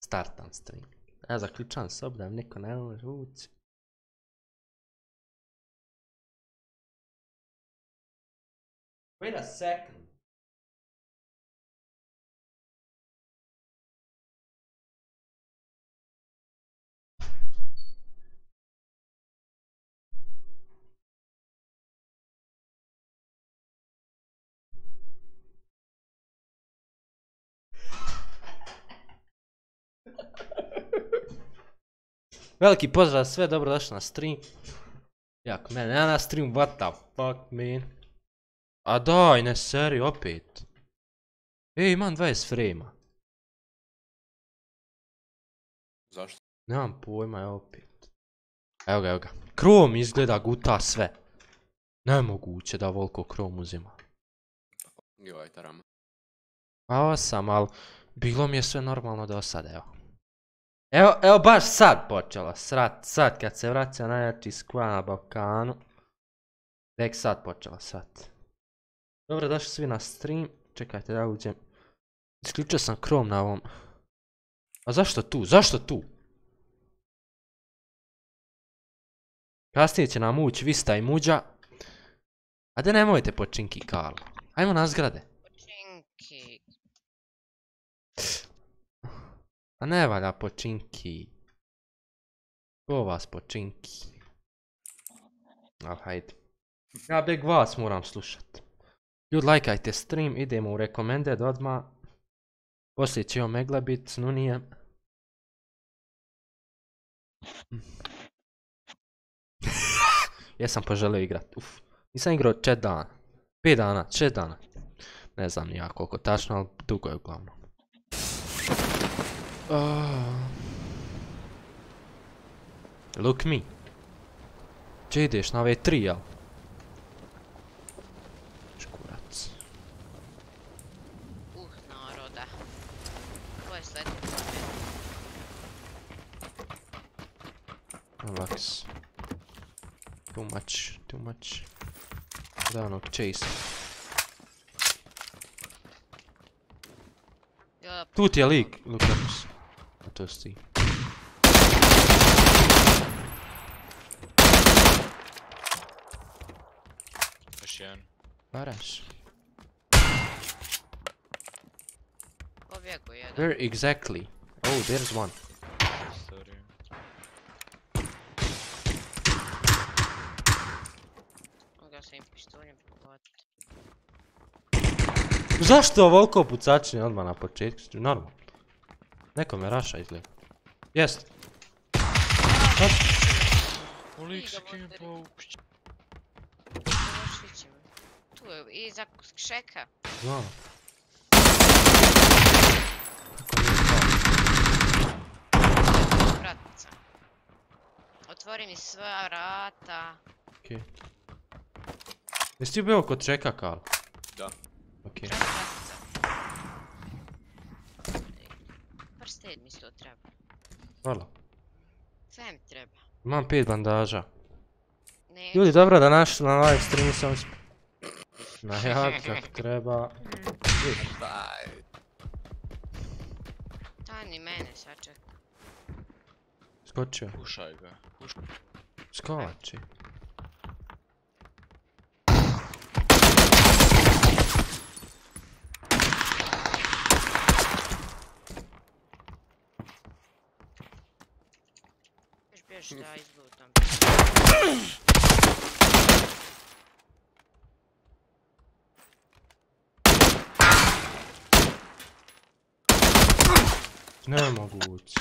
Startan stream. Ja zaključam sob da mi niko ne može ući. Wait a second. Veliki pozdrav sve, dobro došli na stream. Jak mene, ja na stream, what the fuck man. A daj, ne seri, opet. Ej, imam 20 frame Zašto? Nemam pojma, evo opet. Evo ga, evo ga. Chrome izgleda guta sve. Nemoguće da volko Chrome uzima. Joj, tarama. Pa sam, al bilo mi je sve normalno do sad, evo. Evo, evo baš sad počelo srat, sad kad se vraća najjači skva na Balkanu. Tek sad počelo sad. Dobro, došli svi na stream. Čekajte da uđem. Isključio sam Chrome na ovom. A zašto tu? Zašto tu? Kasnije će nam ući Vista i Muđa. A da nemojte počinki, Karlo. Ajmo na zgrade. Počinki. A ne valja počinki. Ko vas počinki? Al hajde. Ja beg vas moram slušat. Ljud, lajkajte stream, idemo u recommended odmah. Poslije će Omegle bit s Nunijem. Jesam poželio igrat, uf. Nisam igrao 4 dana. 5 dana, 6 dana. Ne znam ni ja koliko tačno, ali dugo je uglavnom. Ah. Look me. Če ideš na ove tri, jel? Škurac. Uh, naroda. Ko je sletio? Relax. Too much, too much. Da onog chase. Tu ti je lik, Lukas. A to si ti. Još jedan. Baraš. pobjegu jedan. Where exactly? Oh, there's one. Sorry. Mogao sam im pištoljem pogotit. Zašto ovoliko pucačenje odmah na početku? Normalno. Neko me raša izgleda. Jest. Olik Iga se kim ćemo. Tu je, iza kšeka. Znam. Vratnica. Otvori mi sva vrata. Okej. Jesi ti bio kod čeka, Karl? Da. Okej. Aid mi to treba. Hvala. Sve mi treba. Imam pet bandaža. Ne, Ljudi, dobro da našli na live streamu sam sp... Na jak kako treba. Daj. Tani mene saček. Skočio. Pušaj ga. Pušaj. Skoči. Bješ da izlutam. Nemoguće.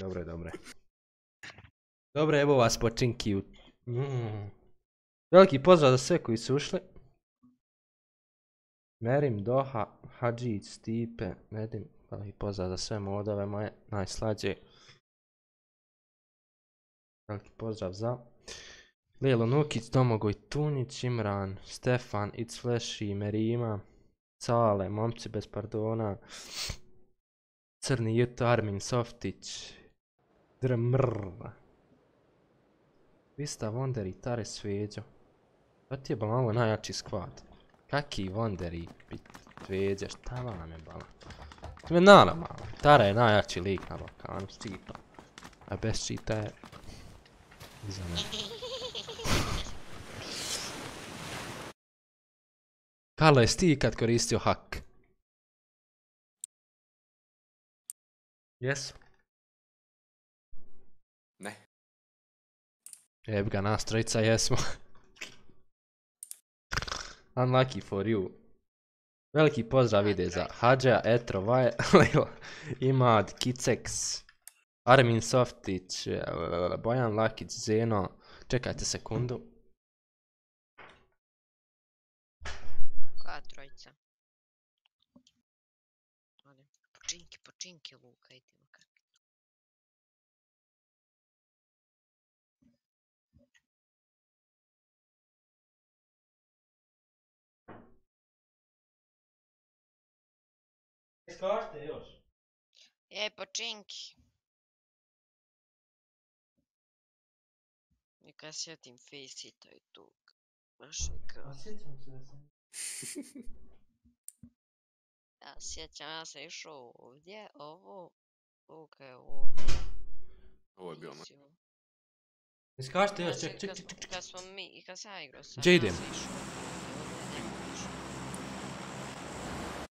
Dobre, dobre. Dobre, evo vas počinki u... Mm. Veliki pozdrav za sve koji su ušli. Merim, Doha, Hadžić, Stipe, Nedim. Veliki pozdrav za sve modove moje, najslađe. Veliki pozdrav za... Lelo Nukić, Domagoj Tunić, Imran, Stefan, It's Flashy, Merima, Cale, Momci bez pardona, Crni J, Armin Softić, Drmrr. Vista, Wonder i Tare Sveđo. To ti je balamo najjači skvad. Kaki Wonderi, Tveđe, šta vam je bala? Je naravno, Tara je najjači lik na Balkanu, s. A bez čita je... Iza mene. Karlo, jesi ti ikad koristio hak? Jesu. Ne. Jebi ga, nas trojica jesmo. Unlucky for you. Veliki pozdrav ide za. Hadža, Etro, Vaj, Leo, Imad, Kicex, Armin Softić, eh, Bojan Lakić, Zeno. Čekajte sekundu. Koja trojica? Počinki, počinki, Luka, Skašte još. E, počinki. Neka sjetim Faceita i tog. Baš je kao. sjećam se da sam... Ja sjećam, ja sam išao ovdje, ovo, Luka je ovdje. Ovo je bilo ti na... Ja još, ček, ček, kad ček, ček. Kad smo mi, i kad sam ja igrao sam, Gdje ja idem?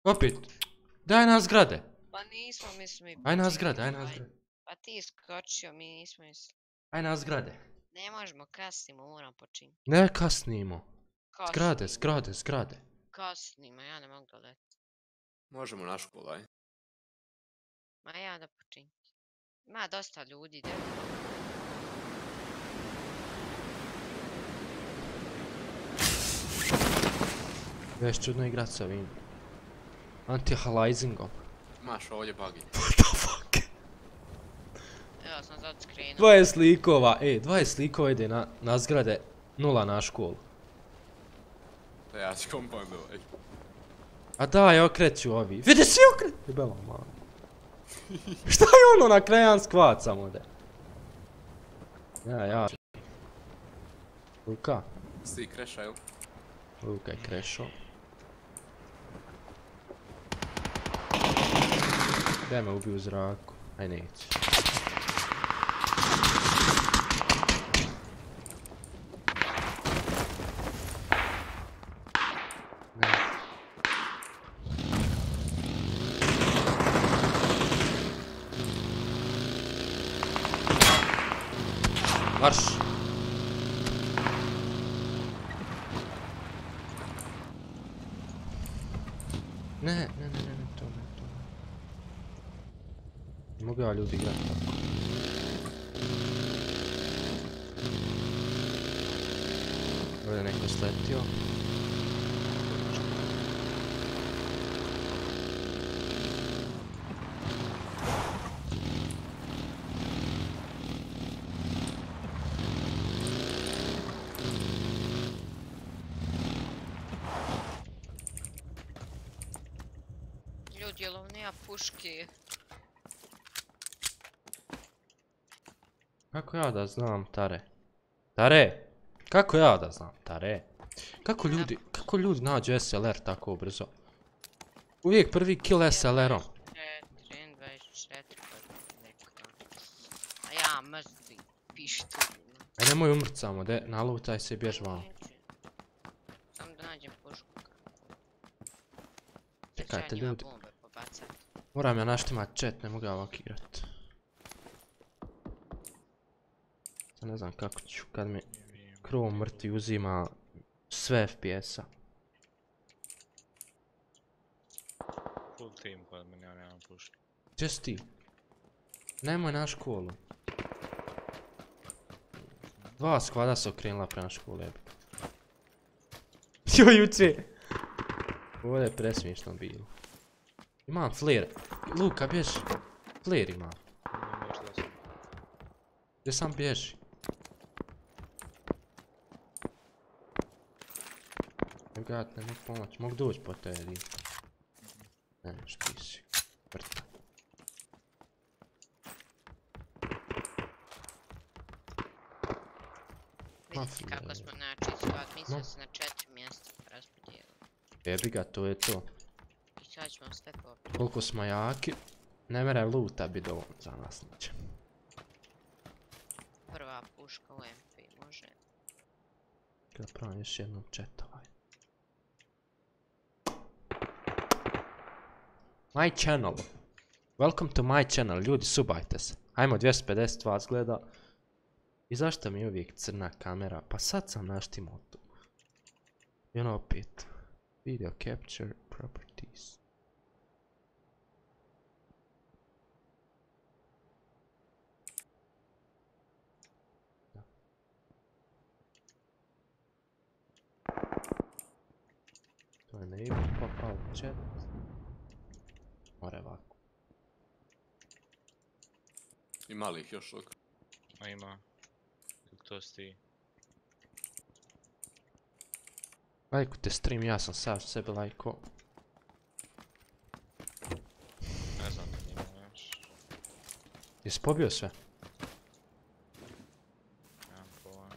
Opet. Daj nas zgrade. Pa nismo, mi smo i Aj nas počinki, zgrade, aj nas aj- zgrade. Pa ti skočio, mi nismo mislili. Aj nas zgrade. Ne možemo, kasnimo, moram počiniti. Ne kasnimo. Zgrade, Kasnimo, zgrade, zgrade. Kasnimo, ja ne mogu doletiti. Možemo na školu, aj. Ma ja da počinjem. Ima dosta ljudi, da Već čudno igrat sa ovim. Anti-halajzingom. Imaš ovdje bagi. What the fuck? Evo sam sad skrenuo. 20 likova, ej, 20 likova ide na, na zgrade, nula na školu. To ja ću kompondovati. A daj, okreću ovi. Vidi svi okreću! Jebela mama. Šta je ono na krajan skvat samo de? Ja, ja. Luka. Svi krešaju. Luka je krešo. Daj me ubi u zraku. Aj neće. Ne. Marš! Ne, ne, ne, ne, ne, to ne, to ne. Ne mogu ja ljudi igrati tako. Ovdje je neko sletio. Ljudi, jel ovo nema puške? Kako ja da znam, Tare? Tare! Kako ja da znam, Tare? Kako ljudi, kako ljudi nađu SLR tako brzo? Uvijek prvi kill SLR-om. 4, 24, pa. A ja. Aj nemoj umrt samo, de, nalutaj se i bjež vam. Samo da nađem pušku. Čekajte, ljudi. Moram ja naštimat chat, ne mogu ja ovak igrat. Sad ne znam kako ću, kad mi krov mrtvi uzima sve FPS-a. Full team kod mene, ja nemam puške. Gdje si ti? Nemoj na školu. Dva skvada se okrenula prema školu, jebi. Jo, juče! Ovo je presmiješno bilo. Imam flare. Luka, bježi. Flare imam. Gdje sam bježi? Ne mogu pomoć. Mogu doći po te jedin. Ne, neš ti si. Vrta. Vidite kako smo znači squad, mi smo Ma. se na četiri mjesta raspodijelili. Jebi ga, to je to. I sad ćemo sve popiti. Koliko smo jaki, ne mere luta bi dovoljno za nas niće. Prva puška u MP, može. Kada pravim još jednom chat ovaj. My channel. Welcome to my channel. Ljudi, subajte se. Ajmo, 250 vas gleda. I zašto mi je uvijek crna kamera? Pa sad sam naštimao tu. I ono opet. Video capture properties. To je neighbor popao u chat. More ovako. Ima li ih još uvijek? A ima. Kako to si ti? Lajkujte stream, ja sam sam sebe lajko. Ne znam da njima još. Jesi pobio sve? Nemam pojma.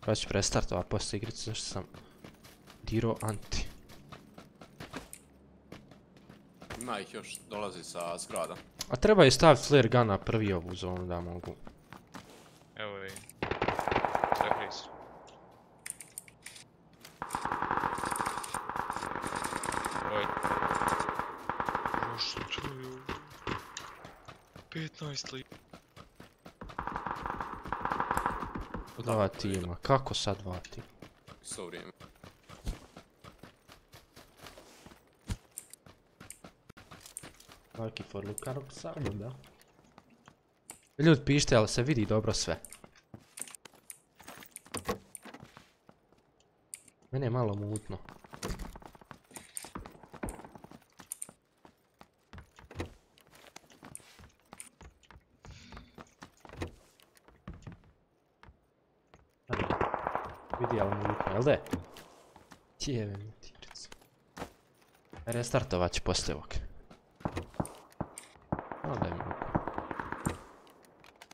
Pa ću prestartovat poslije igricu zašto sam dirao anti. Ima ih još, dolazi sa zgrada. A treba je staviti flare gun na prvi ovu zonu da mogu. Evo. Čekaj se. Oj. Još čuju. 15 li. Dva tima, kako sad dva tima? Svo vrijeme. Lucky for Lukarov samo, da. Ljudi pišite, ali se vidi dobro sve. Mene je malo mutno. Vidi, ali mutno, jel de? Tijeve mi tirice. Restartovat ću poslije ovog. Onda je mi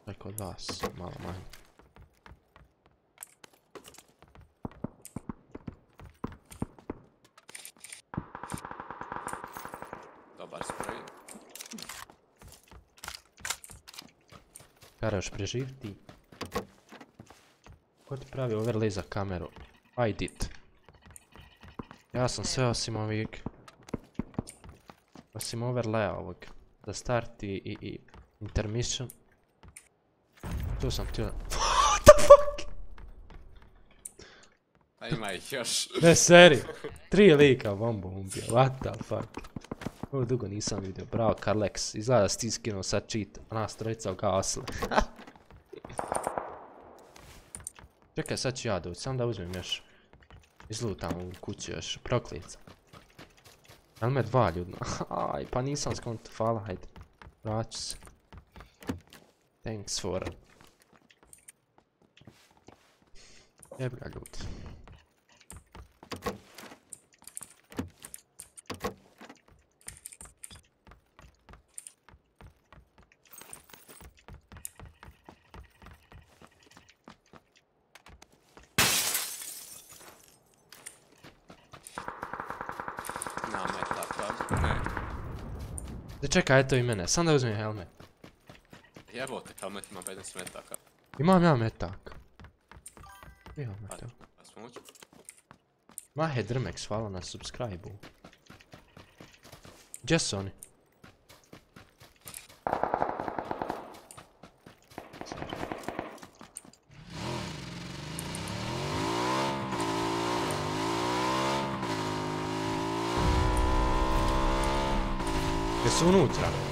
Tako od vas, malo manje. Dobar spray. Karaš preživiti. Ko ti pravi overlay za kameru? I did. Ja sam sve osim ovih... Osim overlaya ovog. Za start i, i, i intermission. Tu sam htio... What the fuck? A ima ih još. Ne, seri. Tri lika bombu ubio. What the fuck? Ovo dugo nisam vidio. Bravo, Carlex. Izgleda da si ti skinuo sad cheat. A nas trojica ugasili. Čekaj, sad ću ja doći. Sam da uzmem još. Izlutam u kuću još. Proklica. Jel me dva ljudno? Aj, pa nisam skonto. Hvala, hajde. Vraću se. Thanks for... Ga ljudi. Na metaka. Ne. Da čekaj, eto i mene. Sam da uzmem helmet. Jebote, helmet ima 15 metaka. Imam ja metak. Imam metak. pa smo ući. Mahe Drmex, hvala na subscribe-u. Gdje su oni? Jesu unutra?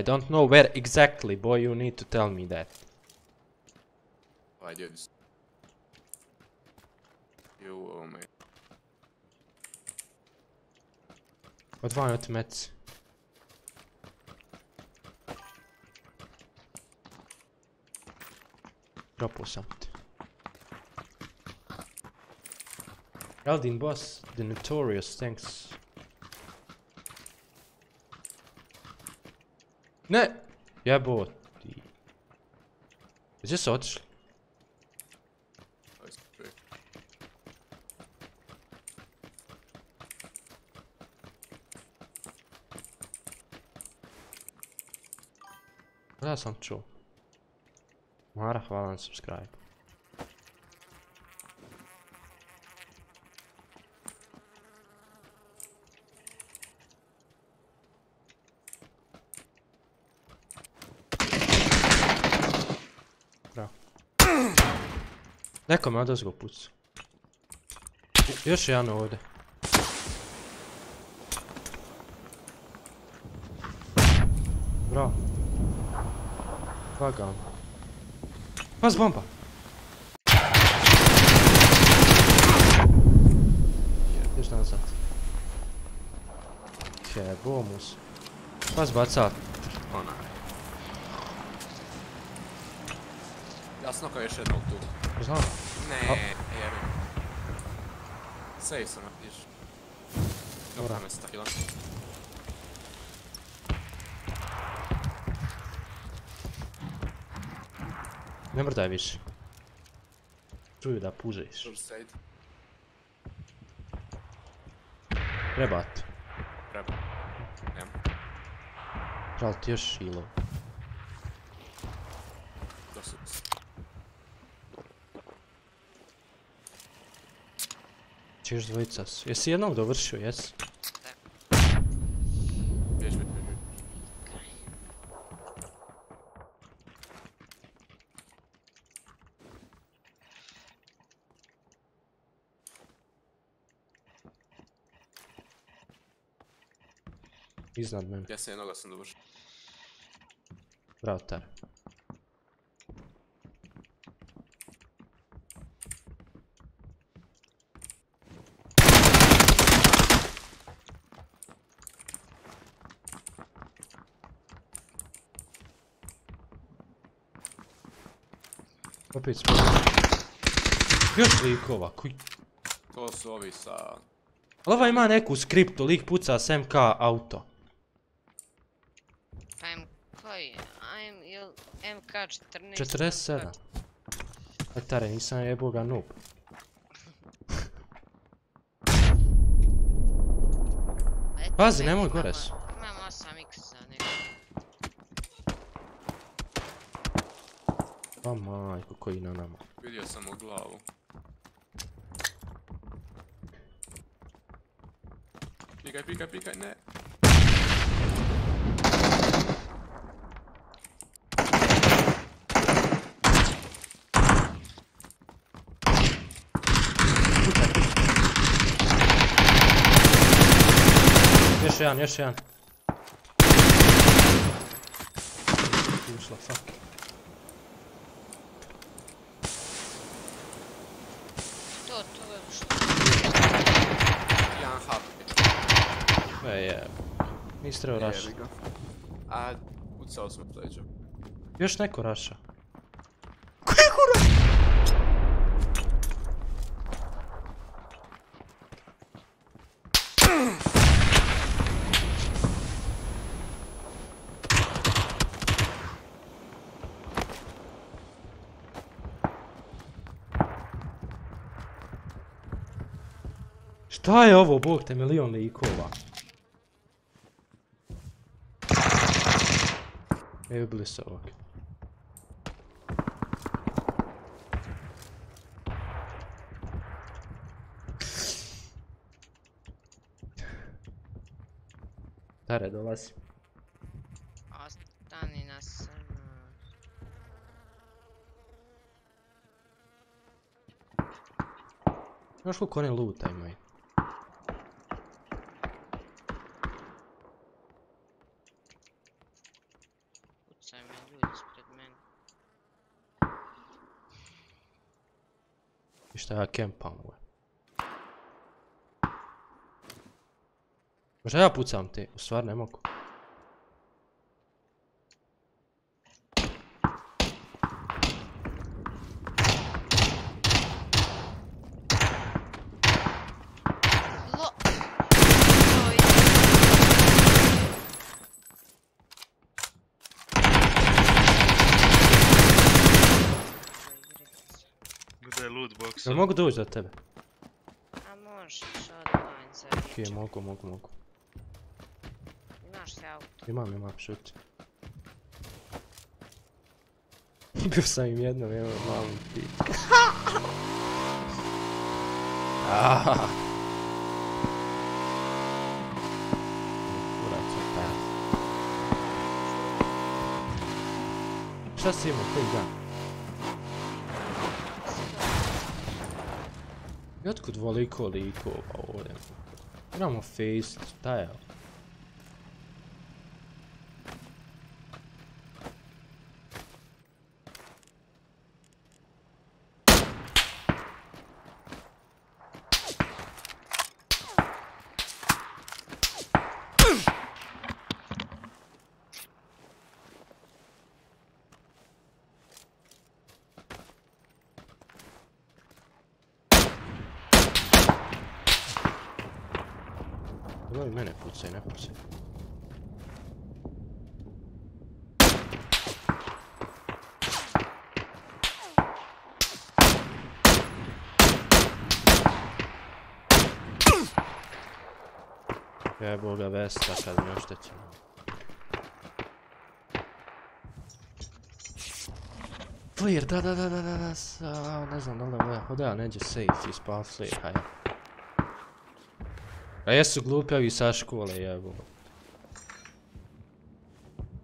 I don't know where exactly, boy, you need to tell me that. I did. You oh owe me. What met? Drop or something. Eldin boss, the notorious, thanks. Ne! Jeboti. Gdje su otišli? To je super. Da sam čuo. Mara, hvala na subscribe. Bravo. Neko me odozgo pucu. Još jedan ovdje. Bravo. Lagano. Paz bomba! Još nazad. Jebomus. Paz baca. Onaj. Ja sam nokao još jednog tu. Znam. Ne, jebim. Save sam napiš. Dobra. Me stakila. Ne mrdaj više. Čuju da pužeš. Treba ti. Treba. Nemam. Žal ti još šilo. To su... Češ dvojica su. Jesi jednog dovršio, jesi? Bjež. Iznad mene. Ja sam jednoga sam dovršio. Bravo, tar. Opet smo. Još likova, kuj. To su ovi sa... Ali ova ima neku skriptu, lik puca s MK auto. Pa M, koji? Ajm, jel MK14? 47. Aj tare, nisam jebo ga noob. Pazi, nemoj gore su. Imamo 8x za neko. Majko, koji na nama. Vidio sam u glavu. Pikaj, pikaj, pikaj, ne. Još jedan, još jedan. Ušla, fuck. To, to je što. Jedan HP. E, je. Nisi trebao raša. A, ucao sam pleđu. Još neko raša. Šta je ovo, bog te milion likova? Evo bili se ovak. Tare, dolazi. Ostani na srnu. Znaš koliko oni luta imaju? Pucaj me ljudi ispred mene. I šta ja kempam ovo? Možda ja pucam te, u stvar ne mogu. Mogu doći do tebe? A možeš online za Ok, mogu, mogu, mogu. Imaš li auto? Imam, imam, šuti. Bio sam im jednom, evo, malu je taj. Šta si imao, koji dan? I otkud voliko likova ovdje? Imamo face, šta je? Ovo i mene pucaj, ne pucaj. Vesta kad mi ošteće. Clear, da, da, da, da, da, da, sa, ne znam da li da moja, hoda, neđe safe, ispao clear, hajde. A jesu glupavi sa škole, jebo.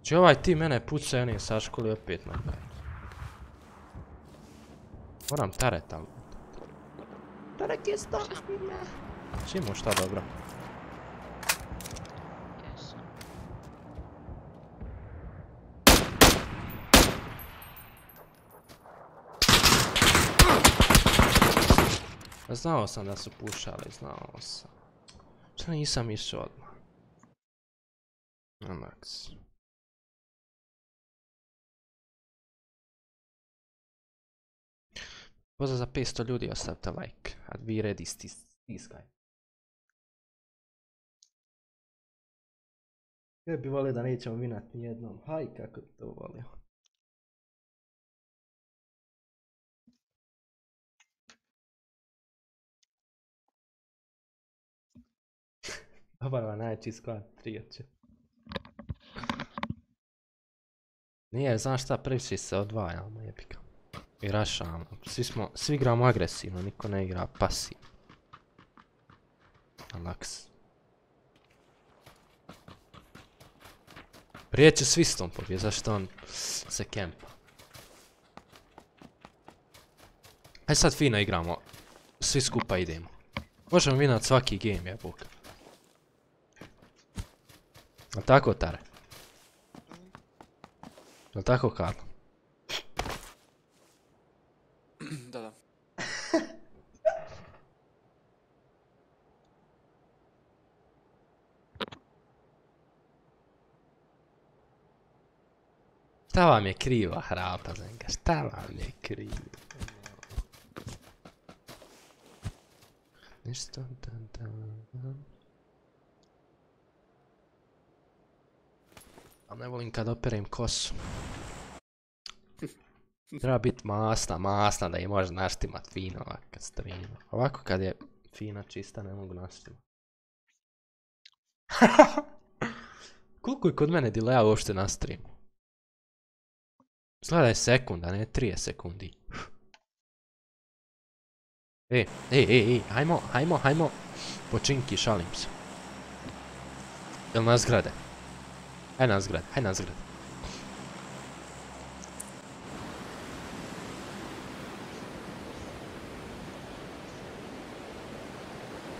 Če ovaj ti mene puca, oni sa škole opet na kraju. Moram tareta lutat. Tarek je stop me. Čimo šta dobro. Znao sam da su pušali, znao sam. Šta nisam išao odmah? Onaks. Pozdrav za 500 ljudi, ostavite like. A vi stis- stiskaj. Ja bi volio da nećemo vinat nijednom. Haj, kako bi to volio. Dobar vam najveći sklad, trijeće. Nije, znaš šta, previše se odvajamo, jebika. I rašamo. Svi smo, svi igramo agresivno, niko ne igra pasivno. Alaks. Prije će svistom pobije, zašto on se kempa. Aj sad fino igramo. Svi skupa idemo. Možemo vinat svaki game, jebuk. Jel tako, Tare? Jel tako, Karlo? Da, da. Šta vam je kriva hrapa, Zenga? Šta vam je krivo? Ništa, dan, dan, dan. Ali ne volim kad operem kosu. Treba biti masna, masna da je može naštimat fino ovako kad streama. Ovako kad je fina, čista, ne mogu naštimat. Koliko je kod mene delaya uopšte na streamu? Izgleda da je sekunda, ne 30 sekundi. E, e, e, e, hajmo, hajmo, hajmo. Počinki, šalim se. Jel na zgrade? Haj na zgrade, haj na zgrade.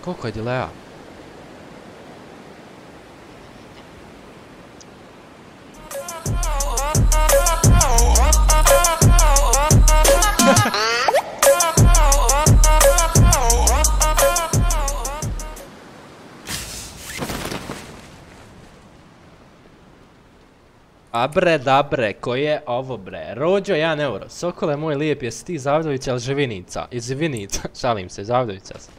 Koliko je delaya? A bre, da bre, ko je ovo bre? Rođo 1 euro. Sokole moj lijep, jesi ti Zavdovića ili Živinica? Iz Živinica, šalim se, Zavdovića sam.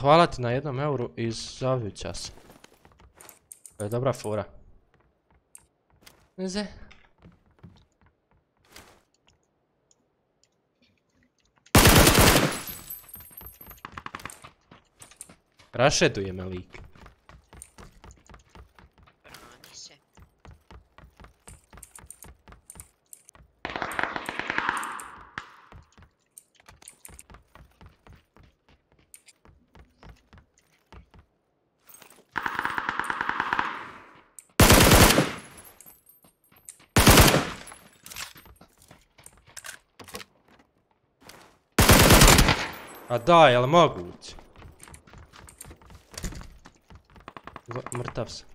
Hvala ti na jednom euru iz Zavljuća se. To je dobra fora. Ze. Rašeduje me lik. A daj, jel moguće? Za- Mrtav sam.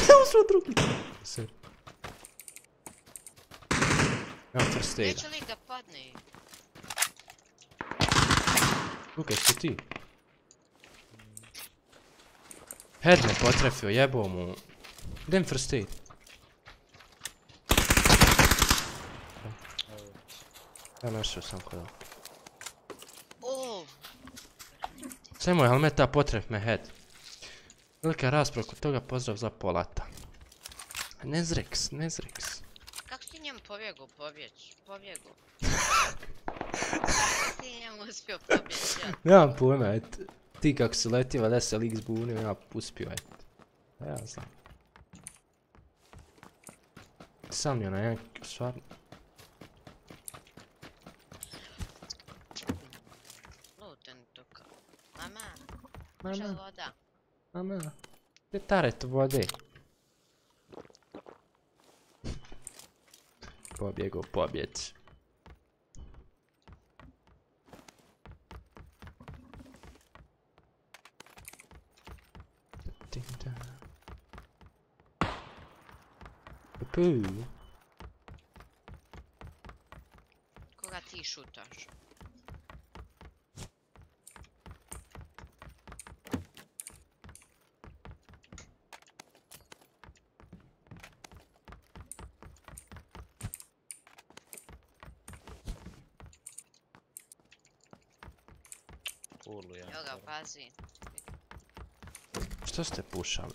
Ušao drugi. Ser. Evo first aid. Neće lik da padne. Luka, si ti? Head me potrefio, jebo mu. Idem first aid. Ja našao sam kod ovog. O, Sve moj helmeta potref me head. Velika rasprava kod toga, pozdrav za polata. Nezrex, Nezrex. kako si njemu pobjegu, pobjeć, pobjegu? Kako si njemu uspio pobjeć, ja? Nemam pojma, et. Ti kako si letio, da se lik zbunio, ja uspio, et. Ja znam. Sam mi onaj, stvarno. stary, to była dy. Pobiegł, pobiec. Koga ty szutasz? Što ste pušali?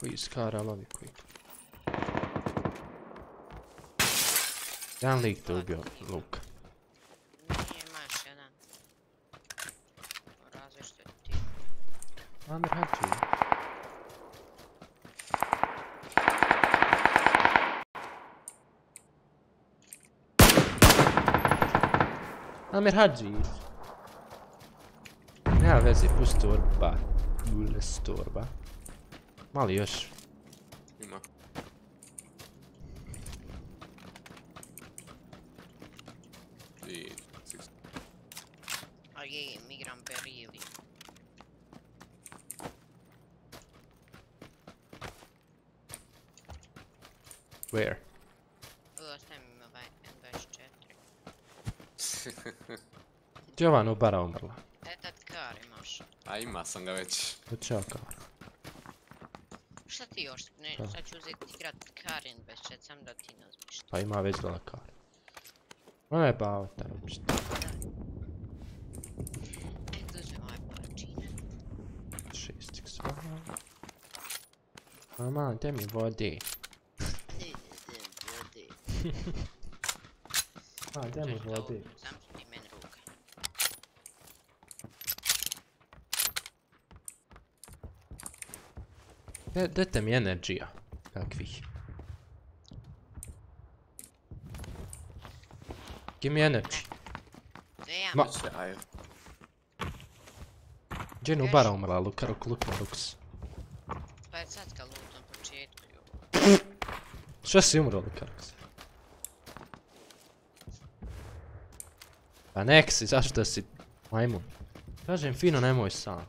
Koji skara lovi koji. Jedan lik te ubio, Luka. Nije, imaš jedan. Različite ti. Amir Hadži. Amir Hadži. Nema veze, pusti torba. Ules torba. Mali još. Ima. I... six. A je, migram berili. Where? Ostaje mi ovaj N24. Gdje je ova nubara umrla? E tad kar imaš. A ima sam ga već. Hoće kao. Šta ti još? Ne, Šta? sad ću uzeti Karin 24, sam da ti nazviš. Pa ima već dole kar. Ona je bava taj x. Mama, gdje mi vodi? A, gdje mi vodi? De, dajte mi energija. Kakvih. Give me energy. To je ja. Ma- je nubara umrla? Lukaruk, Lukaruks. Pa je sad kad lutam na početku. Što si umro, Lukaruks? Pa nek si, zašto si Majmun. Kažem fino, nemoj sam.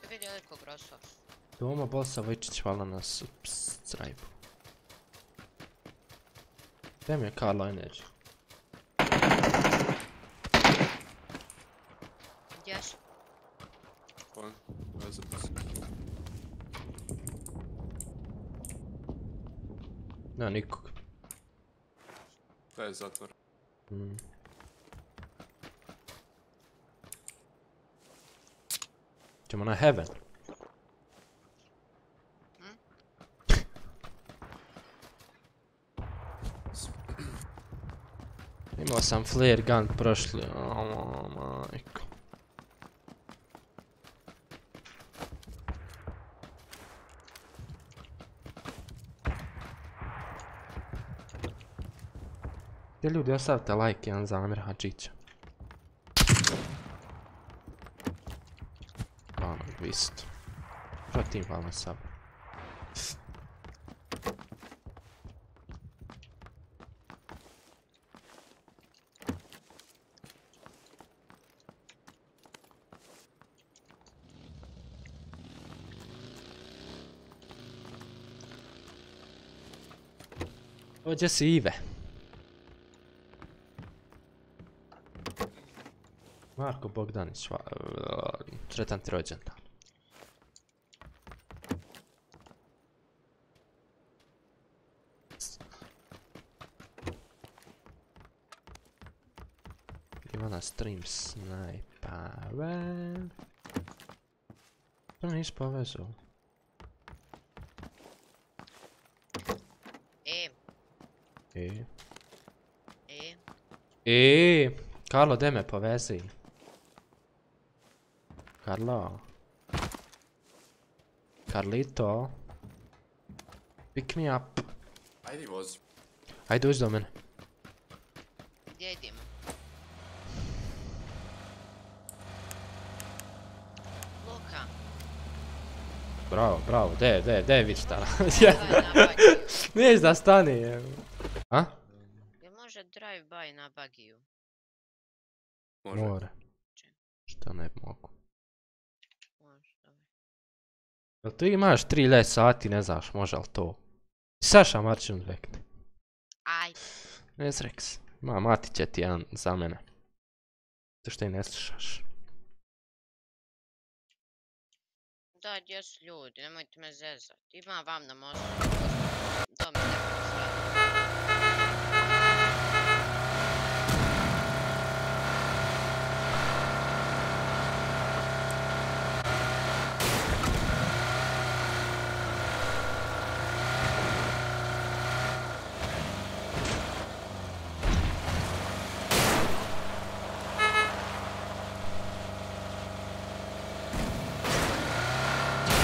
Ti vidi velikog rosa. Bosa Vojčić, hvala na subscribe. Gdje mi je Karlo Energy? Gdje su? Kon. Veze. Nema nikog. Da je zatvor. Mm. Ćemo na Heaven. Sam flare gun prošli, o majko. Te ljudi ostavite like jedan za Amir Hadžića. Hvala, isto. Protiv hvala sam. Ovdje si Ive. Marko Bogdanić, hva- sretan ti rođendan. Ivana stream snajpave. To nisi povezao. E, E. e. E, Karlo, de me povezi. Karlo. Carlito. Pick me up. Ajde vozi. Ajde uđi do mene. Gdje idemo? Luka. Bravo, bravo, de, de, de, vid šta. By na bagiju. Niješ da stani. je. A? Jel može drive by na bagiju? Može. More. Šta ne mogu. Može. Jel ti imaš 3000 sati, ne znaš, može li to? Saša Marčin rekne. Aj, Ne Rex. Ma, mati će ti jedan za mene. To što i ne slušaš. da, gdje su ljudi, nemojte me zezat. Ima vam na mostu. Dom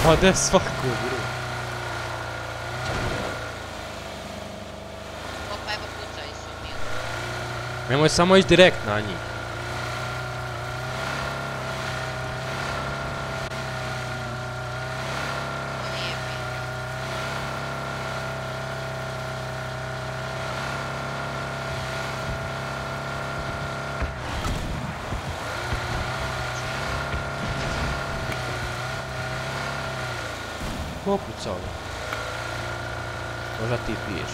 Pa de svaku bro. Opa, evo pucaju su mi. Nemoj samo ići direkt na njih. To nije bitno. Ko puca ovo? Možda ti piješ.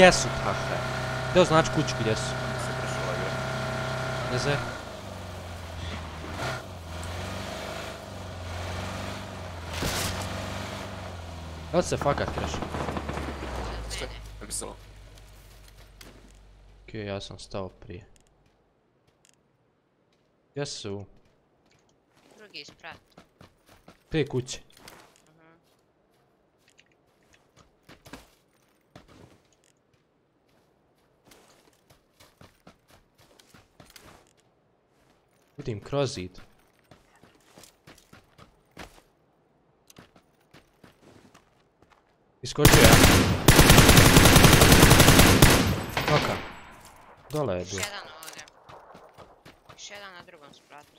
Gdje su kafe? Gdje znači kuću gdje su? Ne znam. Li se fakat kreš? Iza Sve. mene. Ne mislilo. Ok, ja sam stao prije. Gdje su? Drugi sprat. Prije kuće. Mhm. Vidim kroz zid. Iskočio ja. Oka. Dole je bio. jedan ovdje. Još jedan na drugom spratu.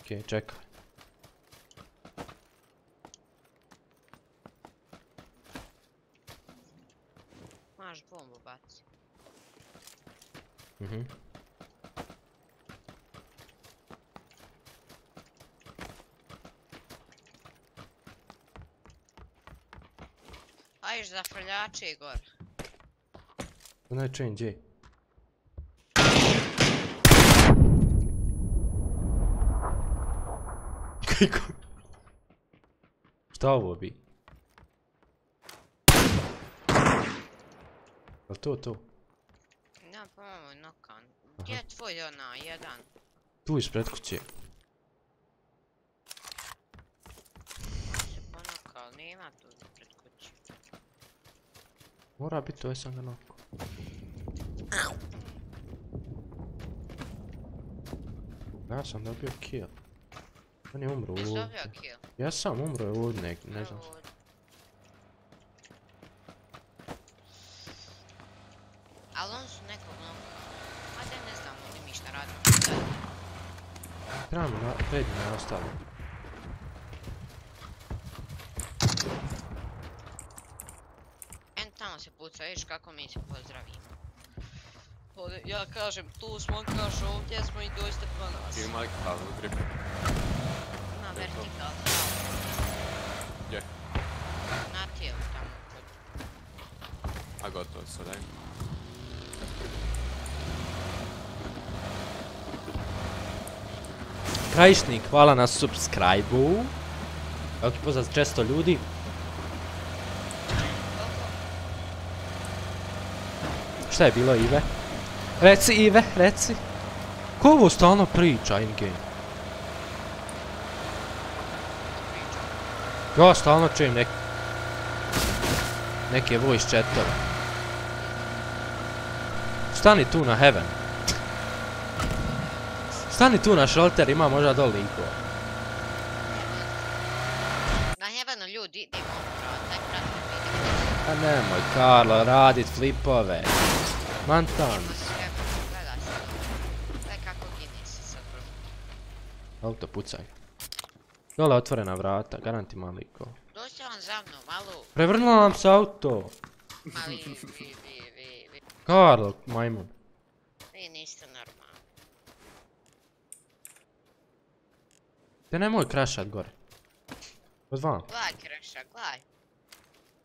Okej, čekaj. Maš bombu baci. Mhm. Ajš za frljače Igor. Onaj chain, gdje? Kako? Šta ovo bi? Jel to to? Ja pomalo nokan. Gdje je tvoj ona, jedan? Tu ispred kuće. Se ponokao, nema tu pred kući. Mora biti, to je sam ga noko. Ja sam dobio kill. On je umro ovdje. dobio kill? Ja sam umro je ovdje, nek, ne znam. Evo, Ali on su nekog nokao. Ajde ne znam, oni mi šta radi. Treba mi na, prednji na ostalo. En tamo se puca, vidiš kako mi se pozdravimo. Ovdje, ja kažem tu smo, on kaže ovdje smo i dođite po nas. Ili Mike Pavel grip. Ima vertikal. Gdje? Na tijelu tamo. A gotovo sad, aj. Krajišnik, hvala na subscribe-u. Veliki pozdrav često ljudi. Šta je bilo Ive? Reci Ive, reci. Ko ovo stalno priča in game? Ja stalno čujem nek... Neke voice chatove. Stani tu na heaven. Stani tu na shelter, ima možda dol likova. Na Heavenu ljudi, idemo brat, daj prati vidimo. A nemoj Karlo radit flipove. Mantan. Idemo s Heavenu, gledaj se. Gledaj kako gine se sad bro. Auto pucaj. Dole otvorena vrata, garanti likova. Dođite vam za mnom, malo. Prevrnula nam se auto. Ma vi, vi, vi, vi, vi, Karlo, majmun. vi niste normalni. Te nemoj krašat gore. Od vam. Gledaj Kreša, gledaj.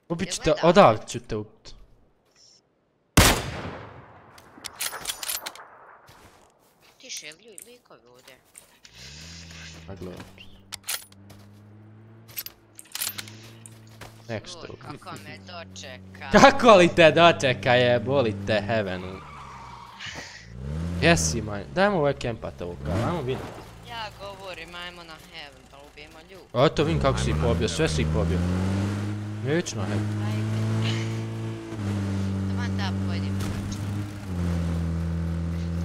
Ubit ću te, odavde ću te ubit. Tiše, ljuj, likovi ovdje. A gledaj. Next Joj, to. kako me dočeka. Kako li te dočeka je, boli te heavenu. Jesi maj, dajmo ovaj kempat ovo kao, ajmo vidjeti. Ja govorim, ajmo na Heaven, da ubijemo ljudi. Eto vidim kako si ih pobio, sve si ih pobio. Neću na heaven. Ajde. Taman da pojedimo.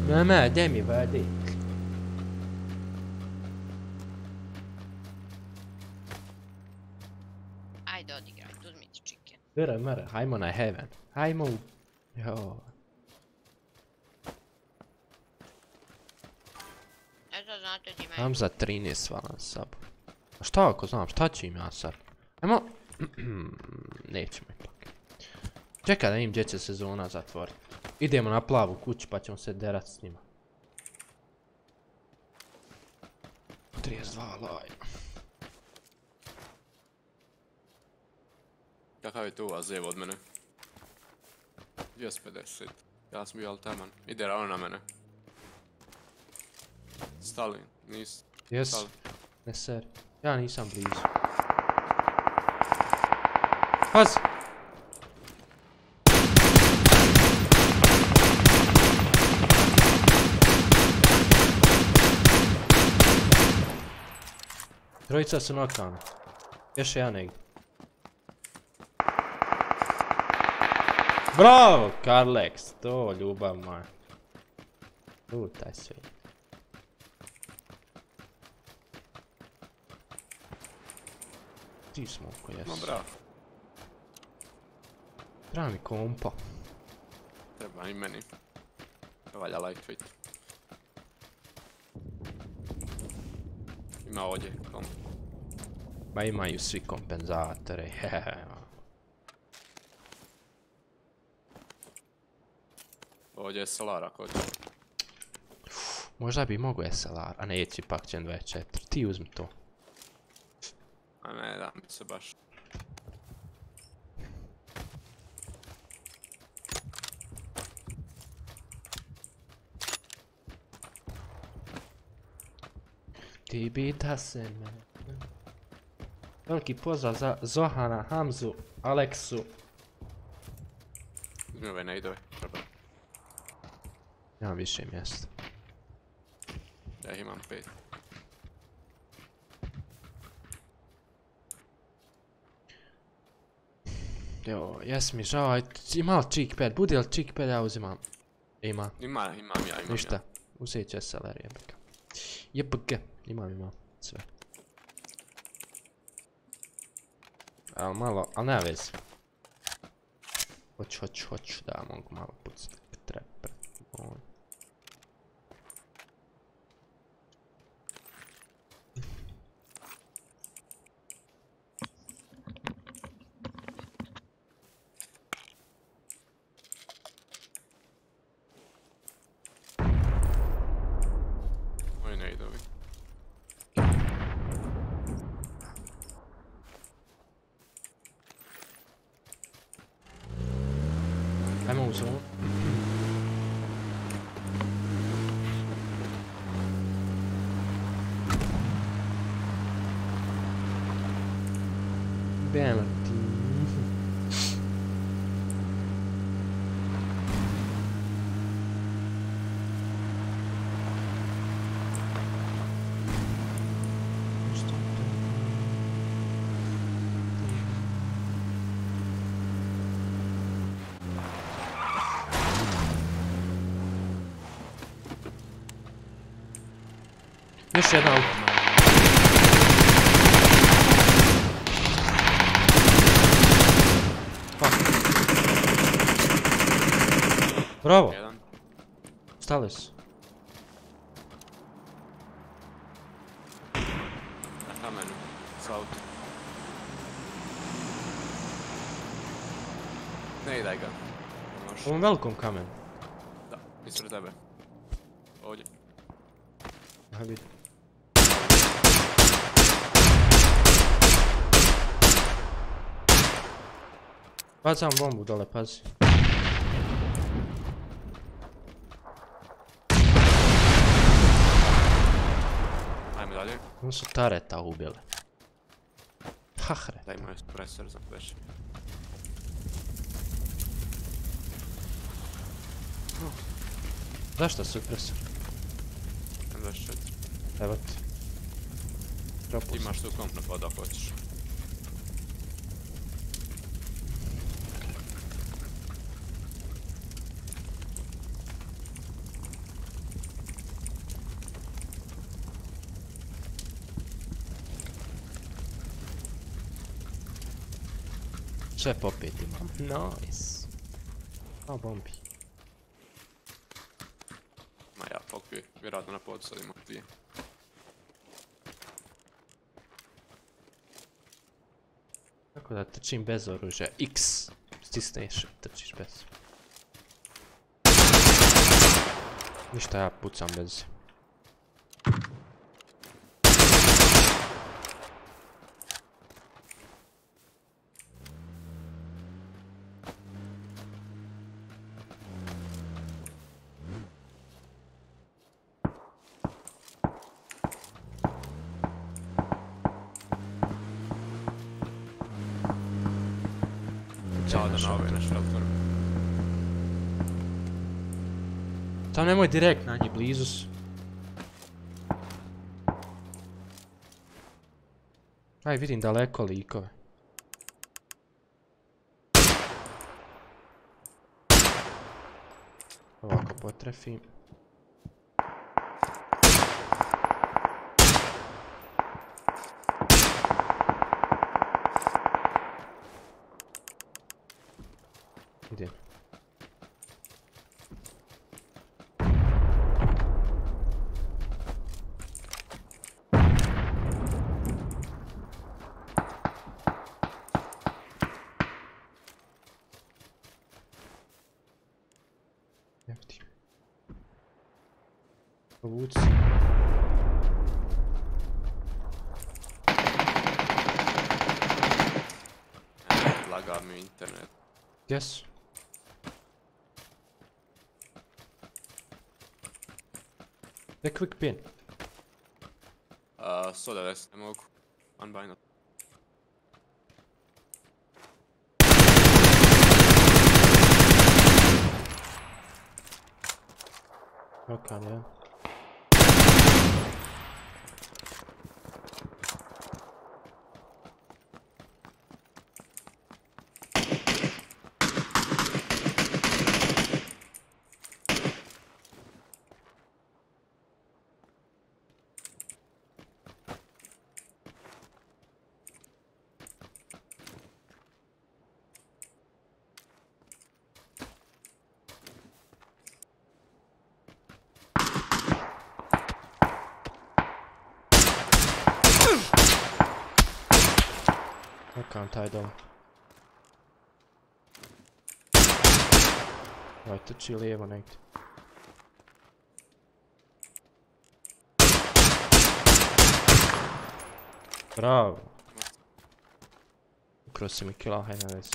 Ne, ne, gdje mi vadi? Ajde odigraj, uzmite chicken. Hajmo na heaven. Hajmo u... Jo. Eto, znate me. Mam za 13 valan sub. A šta ako znam, šta ću im ja sad? Ajmo... Nećemo ipak. Čekaj da vidim gdje će sezona zatvoriti. Idemo na plavu kuću pa ćemo se derat s njima. 32 laj. Kakav je tu azev od mene? 250. Ja sam bio ali taman. Ide ravno na mene. Stali, nis. Jes, ne ser. Ja nisam blizu. Pazi! Trojica su nokana. Još je ja negdje. Bravo, Karlex, to ljubav moja. Lutaj sve. Ti smo oko jesu. bravo. Treba mi kompa. Treba i meni. Valja like Ima ovdje, kom. Ma imaju svi kompenzatore. Ovdje je solar ako hoće. Možda bi mogo SLR, a neće pak će 24. Ti uzmi to. A ne, da mi se baš. Ti bi da se me... Veliki pozdrav za Zohana, Hamzu, Aleksu. Uzmi ove nejdove, treba. Nemam više mjesta. Ja imam pet. Jo, jes mi žao, ima li cheek pad? Budi li cheek pad, ja uzimam. Ima, Ima, imam ja, imam ništa. ja. Uzet će SLR jebika. JPG, imam, imam, sve. Al malo, al nema veze. Hoću, hoću, hoću, da mogu malo pucati. Treba. Ovo. Moji nejdovi. Ajmo u zonu. Bema ti. Što to? Još jedna auto. Bravo, stali su. Na kamenu. S auto. Ne daj ga. U ovom velikom kamenu. Da, ispred tebe. Ovdje. Aha, vidi. Bacam bombu dole, pazi. Ajmo dalje. Oni su Tareta ubili. Hahre. Daj moj espresor za već. Zašto supresor? M24. Evo ti. Imaš tu komp na pod ako hoćeš. Sve popet imam. Nice. A bombi. Ma ja, pokoj. Vjerojatno na podu sad ima dvije. Tako da trčim bez oružja. X. Stisneš, trčiš bez. Ništa ja pucam bez. Sada na ove na šeltoru. Tam nemoj direkt na njih, blizu su. Aj, vidim daleko likove. Ovako potrefim. Vidim. povuci. E, Laga mi internet. Gdje su? Gdje quick pin? Uh, 190 ne mogu. Unbind. Rokan, ja. Rokan, taj dole. Ovaj trči lijevo negdje. Bravo. Ukro si mi kila, hajde na vezi.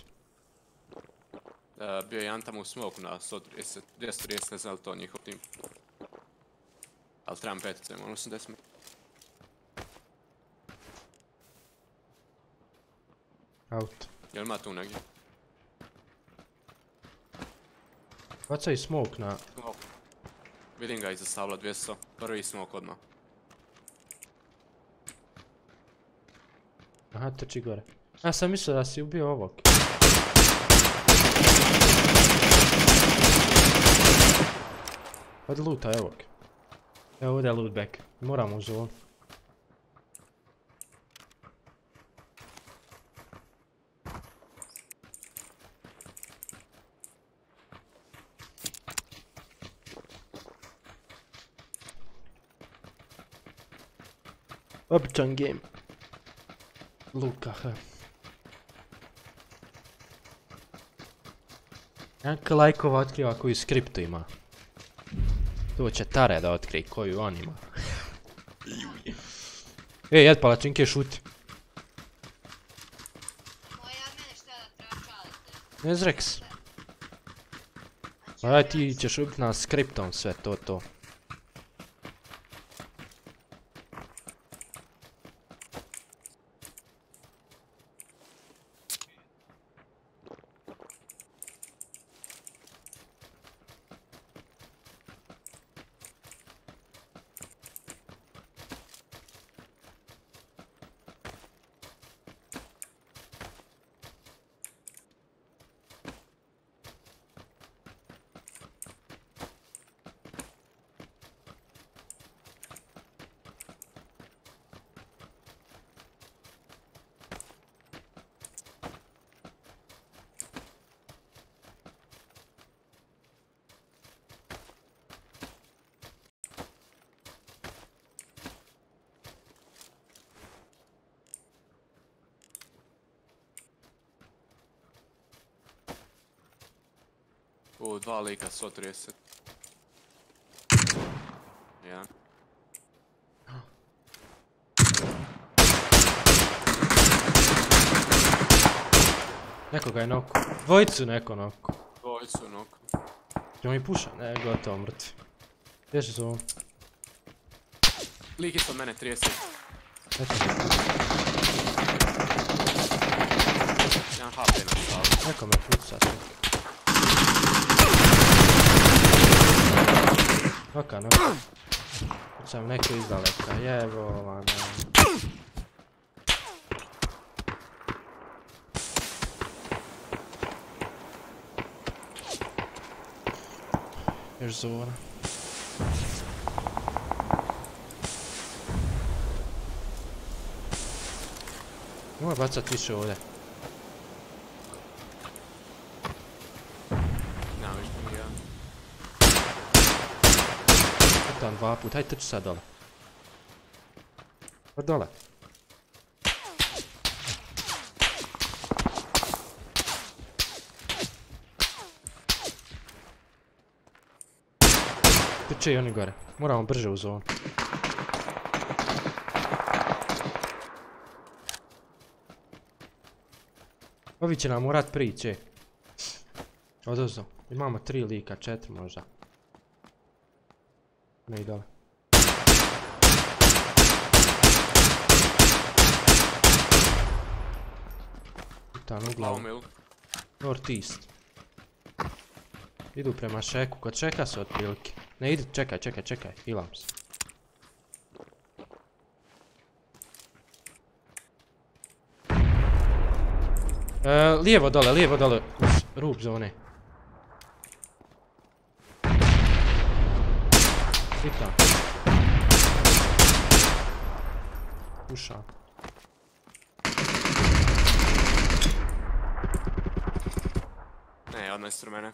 Uh, bio je jedan tamo u smoku na 130, 230, ne znam li to njihov tim. Ali trebam petice, ono 80 metara. Out. Jel ima tu negdje? Bacaj smoke na... Smoke. Vidim ga iza stabla 200. Prvi smoke odmah. Aha, trči gore. Ja sam mislio da si ubio ovog. Od luta ovog. Evo ovdje je loot back. Moramo u zonu. Običan game. Luka, he. Janka lajkova otkriva koju skriptu ima. To će Tare da otkrije koju on ima. E, jed palačinke šuti. Ne zreks. Pa ti ćeš ubit nas skriptom sve to to. U dva lika 130. Jedan. Nekoga je noko. Dvojicu neko noko. Dvojicu nok. Ćemo mi puša? Ne, gotovo mrtvi. Bježi zonu. Lik ispod mene 30. Eto, Jedan HP na stavu. neko me puca. Noka, noka. Pucam neko iz daleka, jevo vam. Još zona. Nemoj bacat više ovdje. Nemam više ni jedan. Putam dva put, hajde trči sad dole. Pa dole. Trče i oni gore. Moramo brže u zonu. Ovi će nam morat prići. Odozo. Imamo tri lika, četiri možda. Ne i dole. Putan Glavu uglavnom. North East. Idu prema šeku, kod šeka su otprilike. Ne idu, čekaj, čekaj, čekaj, ilam se. E, lijevo dole, lijevo dole, rub zone. Hitam. Ušao. Ne, odmah ispred mene.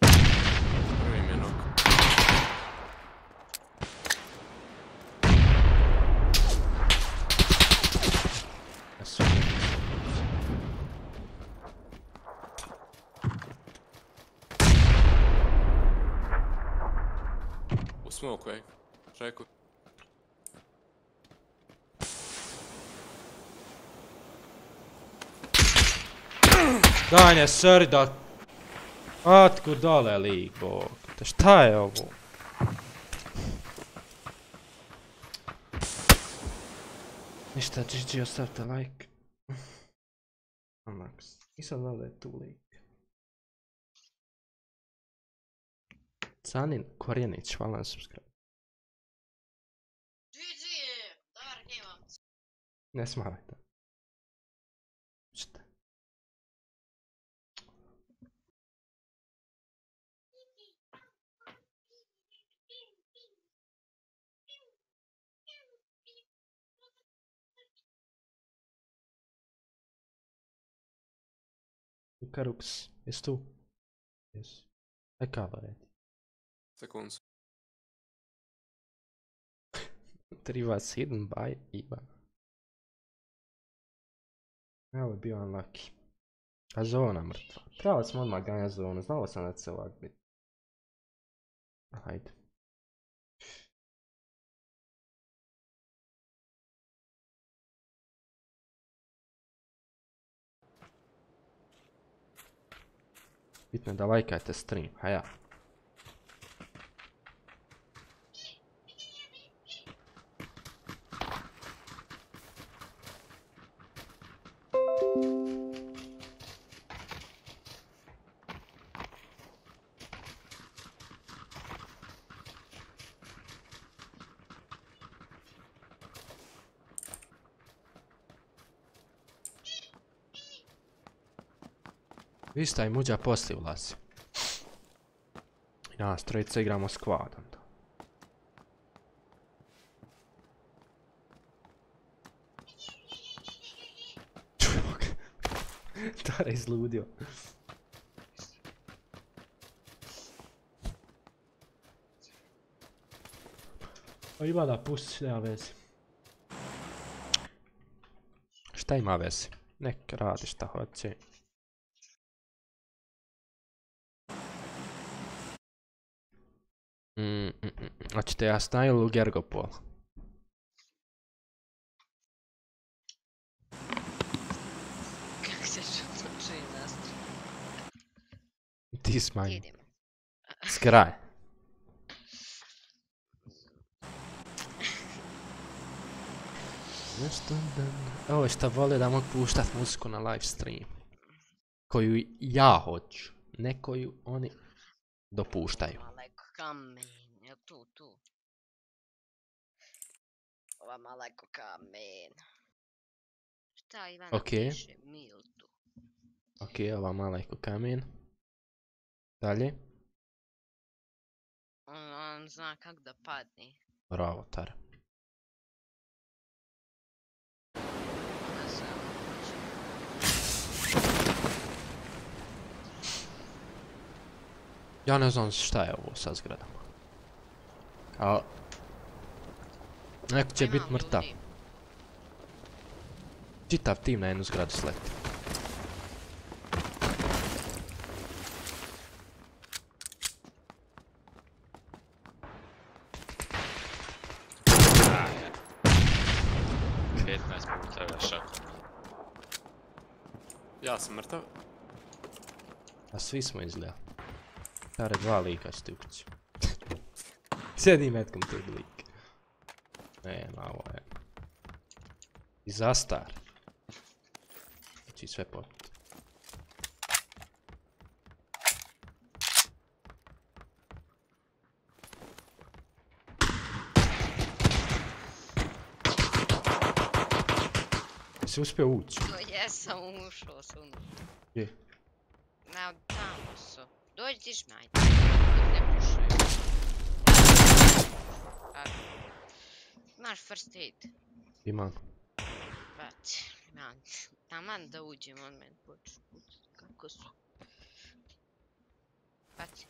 Prvi mi je nok. Ja super. U smoku, ej. Čeku. Daj ne srdi da... Otkud dole lik, bog. te Šta je ovo? Ništa, GG, ostavite like. Max. Nisam znao da je tu lik. Canin Korjenić, hvala na subscribe. GG, dobar game vam. Ne smarajte. Šta? Ikarux, jesi tu? Jesi. Aj kava Sekundu. Three was hidden by Ivan. Evo je bio unlucky. A zona mrtva. Trebali smo odmah ganjati zonu, znalo sam da će se ovak biti. Hajde. Bitno je da lajkajte stream, a ja. Vi sta i muđa poslije ulazi. I nas trojica igramo squad onda. Ga. Tara je izludio. A ima da pusti, nema veze. Šta ima veze? Nek radi šta hoće. Mm, mm, mm. Hoćete jasna ili Gergopol? Se. Ti smanj. Idemo. Skraj. Nešto dan... Ovo šta vole da mogu puštat muziku na live stream. Koju ja hoću. Ne koju oni dopuštaju. Maleko jel tu, tu. Ova maleko kamen. Šta Ivana Okej. piše? Miltu. Ok, ova mala je ko kamen. Dalje. On, on zna kak da padne. Bravo, Tara. Hoće. Ja ne znam šta je ovo sa zgradama. اه Neko će biti mrtav. Čitav tim na jednu zgradu sleti. Ja sam mrtav. A svi smo izgleda. Stare dva lika ste u kući. Sjedi metkom tu lik. Ne, malo je. I zastar. Znači sve popit. Jesi uspio ući? No, jesam ušao sam unutra. Gdje? Na, tamo su. Dođi ti žmajte. Dok ne pušaju. A, Imaš first aid. Imam. Bać, man, taman da uđem, on meni pucat. Kako su? Bać.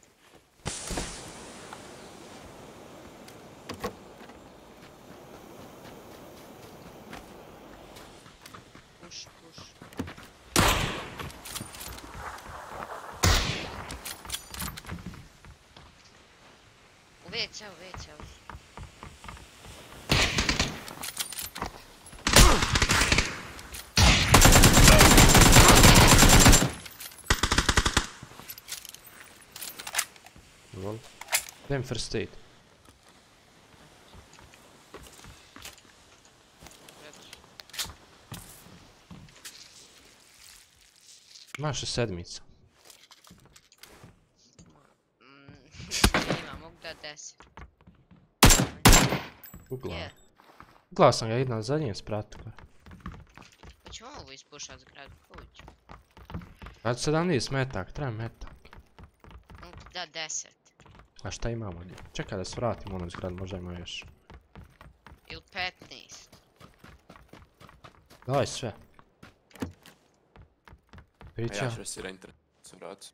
Puš, puš. U WC, u WC. Dajem first aid. Imaš i sedmica. Mm, Ima, mogu da deset. Ugla. Je. Uglao sam ga jedan na zadnjem spratu. Hoćemo ovo ispušat zgradu, uđu. Kad A šta imamo ovdje? Čekaj da se vratimo u onu zgradu, možda ima još. Ili petnaest. Daj sve. A Priča. ja ću restira internet. Se vrati.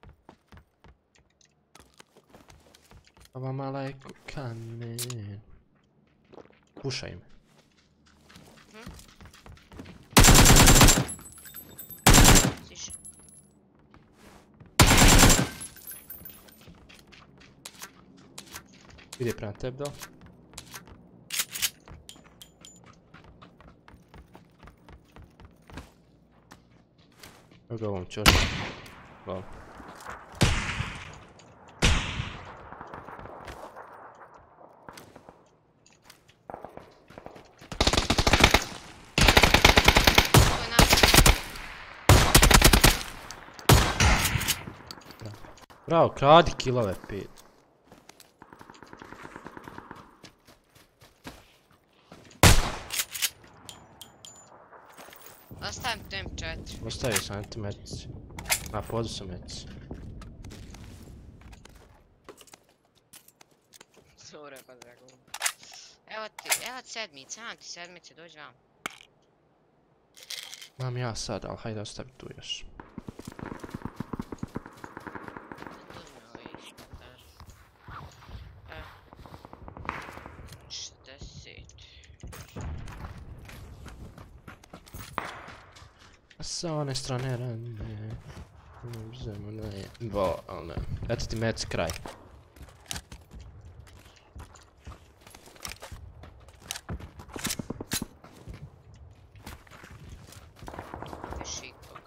Ova malajku kamen. Pušaj me. Ide prema tebi do. Evo ga ovom je naš. Bravo, kradi kilove pet. Ostavim tu M4. Ostavio sam ti metici. Na podu su metici. Sura pa drago. Evo ti, evo ti sedmice, evo ti sedmice, dođi vam. Mam ja sad, ali hajde ostavi tu još. Uzmi ovaj štantar. E. 60. A sa one strane rane. Uzemo ne. Bo, ali ne. Eto ti mec kraj. Više ikog.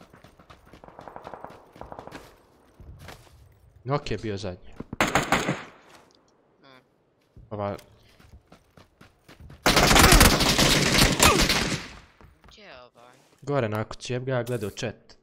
Nok je bio zadnji. Mm. Ova, Gdje je ovaj? Gore na kući, jeb ga ja gledao chat.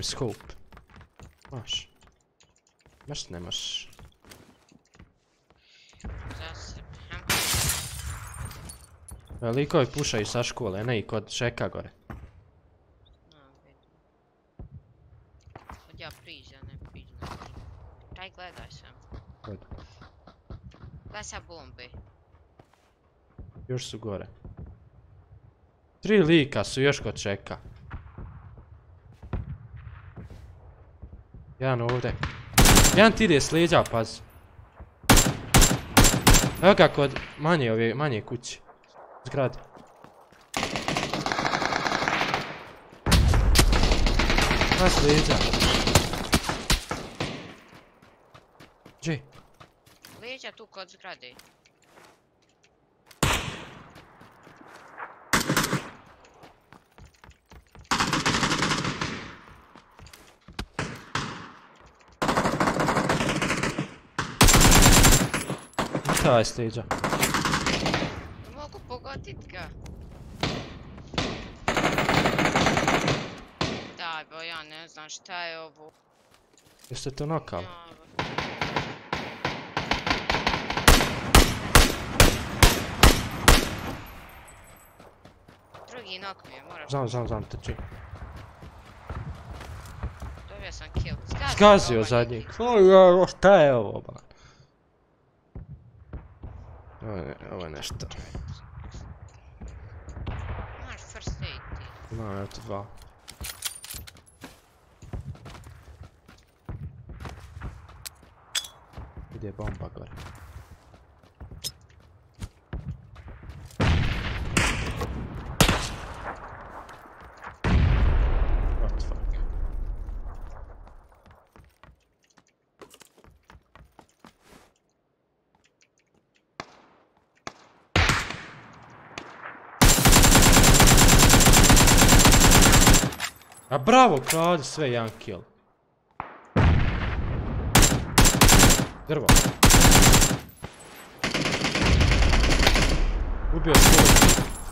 Mi scope. Maš. Baš nemaš. Za sebe. Hm. E, Likovi pušaju sa škole, ne i kod šeka gore. Od ja priđa, ne priđa. ne. Daj gledaj sam. Kod. Gledaj sa bombe. Još su gore. Tri lika su još kod čeka. Jedan ovdje. Jedan ti ide s pazi. Evo ga kod manje ove, manje kuće. Zgrade. Pa leđa. Gdje? Leđa tu kod zgrade. Šta je s leđa? Mogu pogodit ga. Daj, bo ja ne znam šta je ovo. Jeste to nokali? Ja, Drugi nok mi je, moraš... Znam, znam, znam, trči. Dobio sam kill. Zgazio ovaj zadnji. neki. O, šta je ovo, ba? Ovo je, ovo je nešto. Imaš first aid ti. Imam evo tu dva. Ide bomba gore. What the fuck? A bravo, krade sve jedan kill. Drvo. Ubio je svog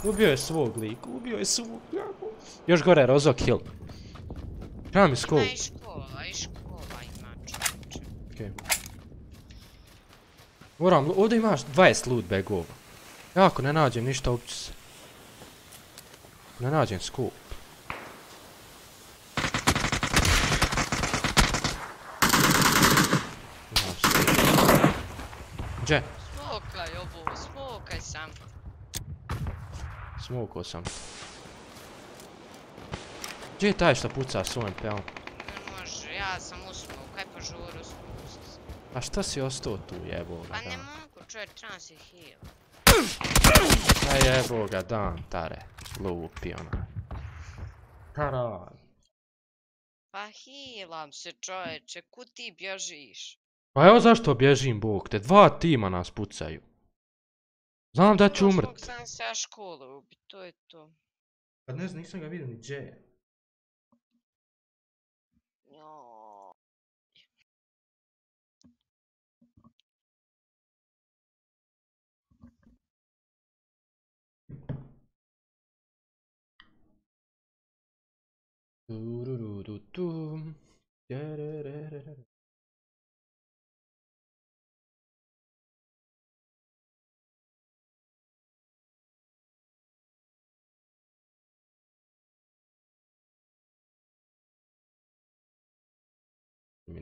Ubio je svog lika, ubio je svog lika. Još gore, rozo kill. Treba mi skol. I škola, i škola ima čovječe. Okej. Moram, ovdje imaš 20 loot bagova. Ja ako ne nađem ništa, uopće se. Ne nađem skup. Imam sve. Gdje? Smokaj ovo, smokaj sam. Smokao sam. Gdje je taj što puca s ovim peom? Ne može, ja sam usmokaj požuru spust. A šta si ostao tu jebo ga Pa ne mogu, čovjek, trebam se heal. Pa jebo ga dan, tare. Lupi onaj. Kara. Pa healam se čovječe, kud ti bježiš? Pa evo zašto bježim bog te, dva tima nas pucaju. Znam da ću umrt. sam se ja školu ubit, to je to. Pa ne znam, nisam ga vidio ni gdje je. Jo. Tururututum. Terererere. Mi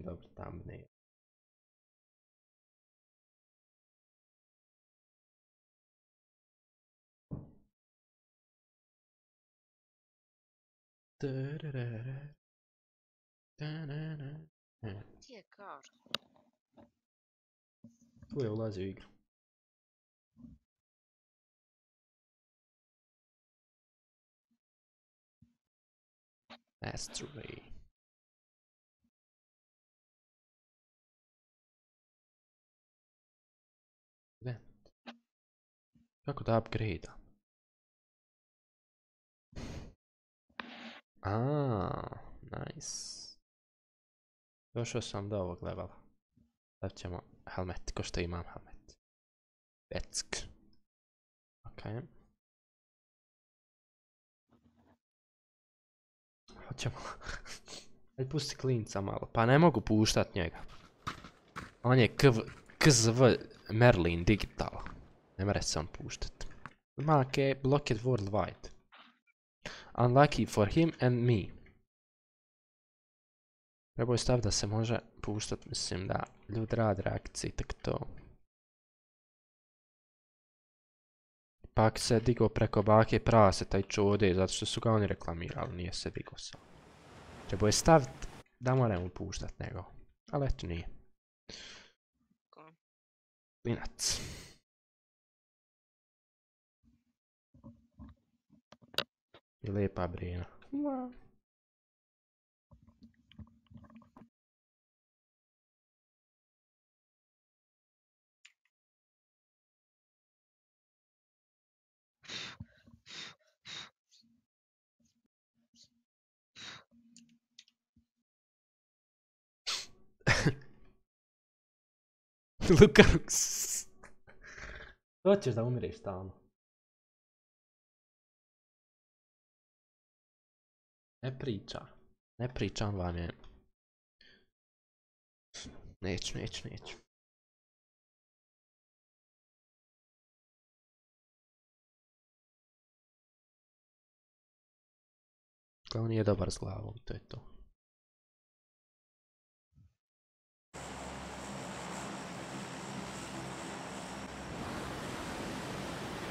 dobro thumbnail. Tererere. Tanana. E, Ti je kar. Tu je ulazi u igru. Kako da upgrade A, nice. Došao sam do ovog levela. Sad ćemo helmet, ko što imam helmet. Veck. Ok. Hoćemo. Ajde pusti klinca malo. Pa ne mogu puštat njega. On je KV, KZV Merlin digital. Ne mere se on puštat. Make blocked worldwide. Unlucky for him and me. Trebao je stav da se može puštat, mislim da ljudi rade reakcije, tak to. pak se digo preko bake praseta i čode, zato što su ga oni reklamirali, nije se digo sam. Trebao je stavit da moramo puštat nego, ali eto nije. Ko? Klinac. I lijepa brina. Lukarux. Hoćeš da umireš stalno. Ne priča. Ne pričam vam je. Neću, neću, neću. Kao nije dobar s glavom, to je to.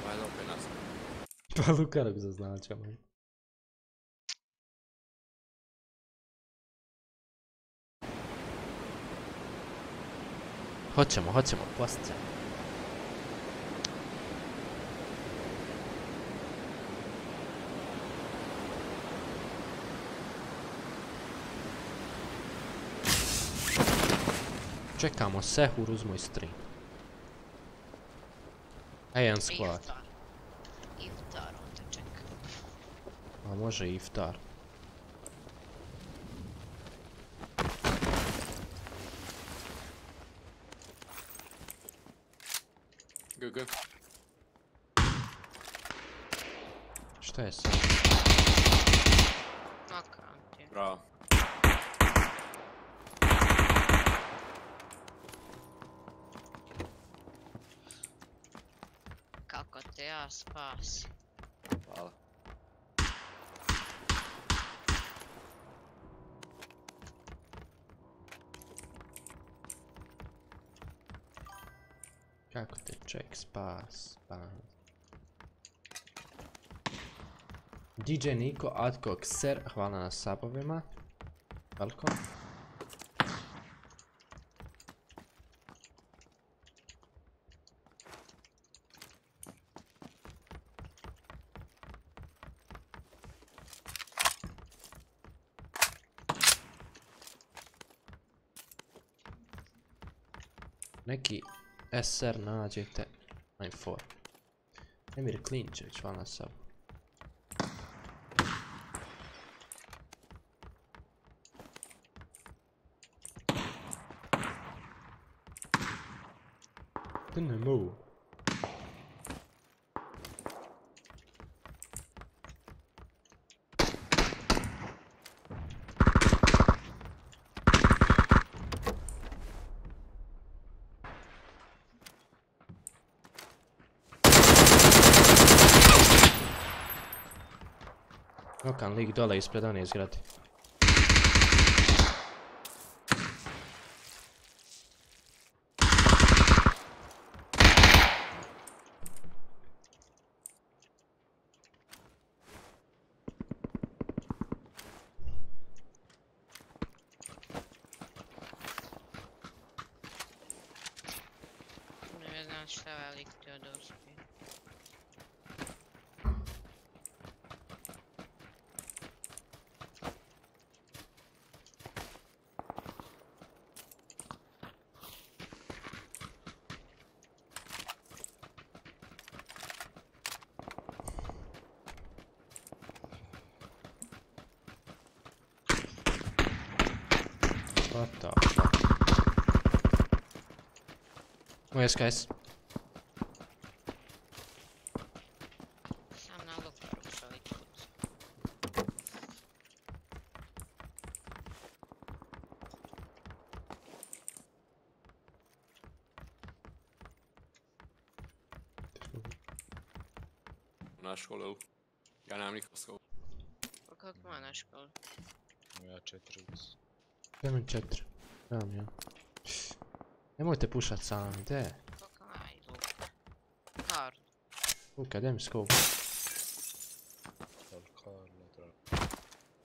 Valjda opet nas. Pa Lukarux Hoćemo, hoćemo, postićemo. Čekamo Sehur uz moj stream. A jedan squad. Iftar. Iftar, on te čeka. A može i iftar. GG. Šta je sad? Nakran ti je. Bravo. Kako te ja spasim. Hvala. Kako te ček spas? spas. DJ Niko, Atko, Kser, hvala na sabovima. Welcome. Neki SR nađete. I'm for. Emir Klinčević, hvala na Nokan lik dole ispred one zgrade. Ne znam šta velik ti od uspije. What the fuck? Oh yes guys. Sam na Lukaruksovi kuc. Na školu, jel? Ja nemam nikog skovu. Pa kako ima na školu? Ja četiri Idem četiri. Nemam ja. Nemojte pušat sami, i Luka? Daj mi skop.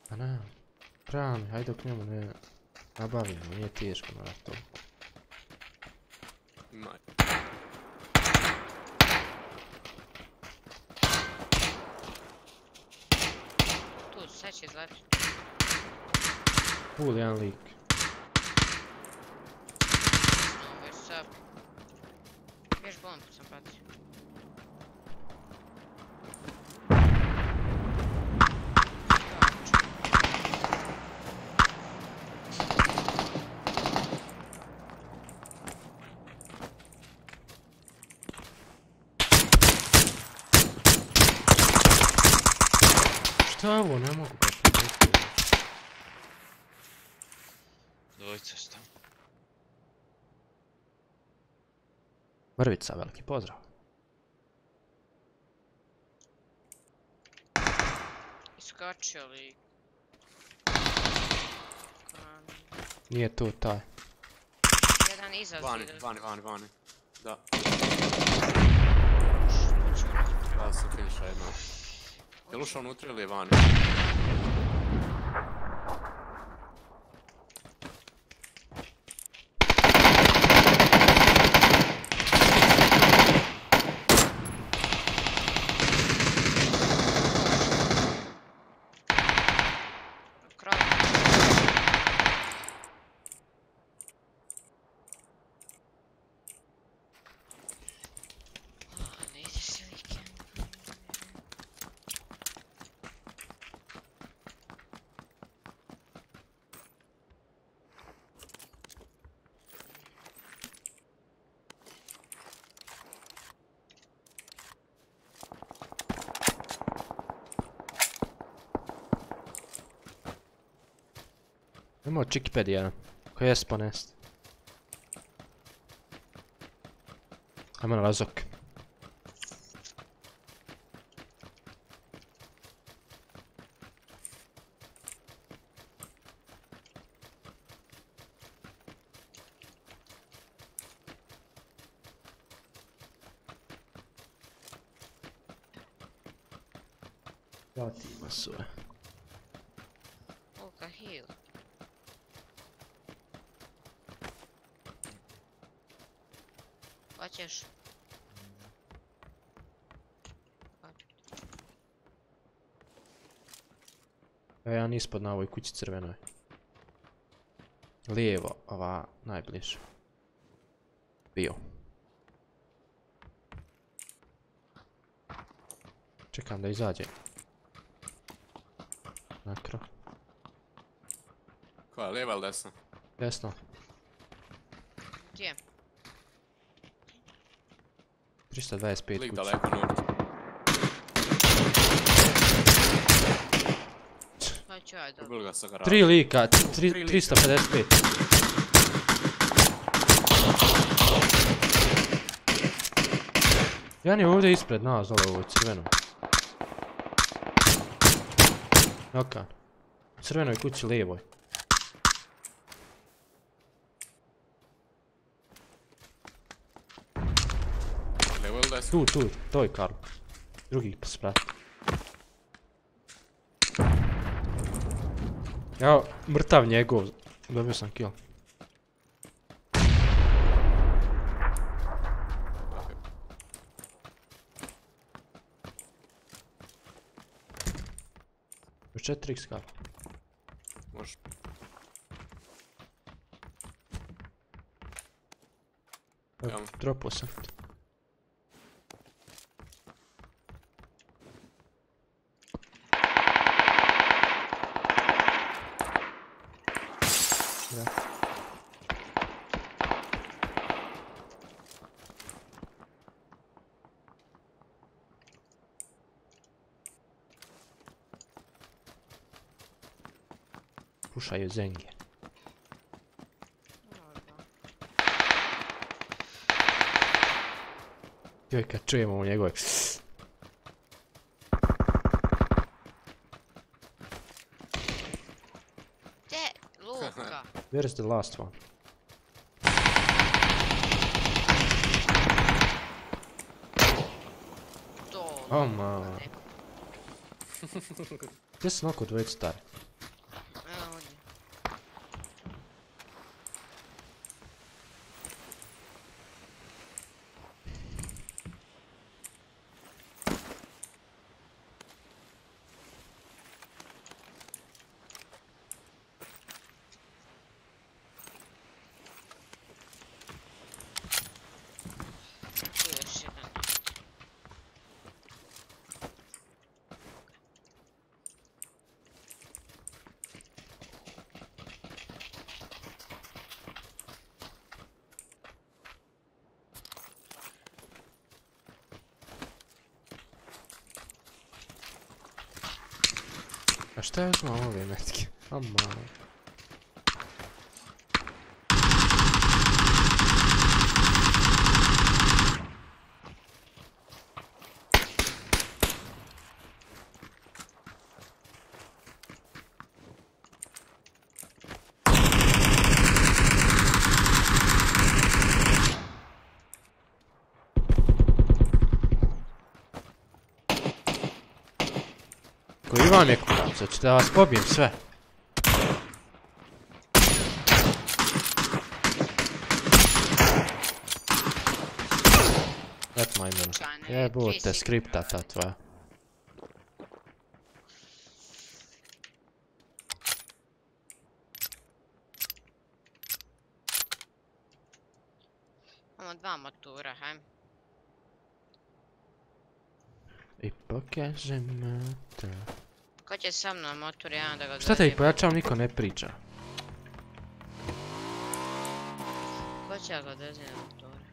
Pa ne. Prami, hajde dok njemu ne nabavimo, nije teško na to. Tu, sad će izleti. Full jedan lik. Šta ovo, ne mogu ga primijetiti. Dvojica su tamo. Mrvica, veliki pozdrav. Iskačio lik. Kan- Nije tu taj. Jedan iza Vani, vani, vani, vani. Da, da se finiša jedna. Je li ušao unutra ili je vani? Imao Chickpad jedan. Koji je sponest. Ajmo na razok. Ja ti ima sve. Luka heal. Hoćeš? Evo jedan ispod na ovoj kući crvenoj. Lijevo, ova najbliže. Bio. Čekam da izađe. Nakro. Koja, lijeva ili desna? Desno. Gdje? 325 Lik kuća. daleko unutra. Ću ja dobro. Ubili ga sa garaža. Tri lika, tri- Tri lika. 355. Jan je ovdje ispred nas, dole u ovoj crvenoj. Nokan. Crvenoj kući lijevoj. Lijevo ili desno? Tu, tu, to je Karl. Drugi sprat. Evo, mrtav njegov. Dobio sam kill. Još 4x Karl. Može. Dropao sam. Da. Pušaju zenge. Dobro. Joj, kad čujemo u njegove... Gdje? Luka. Where's the last one? To. O ma. Gdje su noko dvojice stari? Evo ovdje. Tu je još jedan. A šta je uzmao ove metke? O ma. Hoćete da vas pobijem sve? Et majmun. Jebote, skripta ta tvoja. Imamo dva motora, hajmo. I pokažem to. Ko će sa mnom motor jedan da ga Šta te ih pojačavam, niko ne priča. Ko će ga dođe na motora?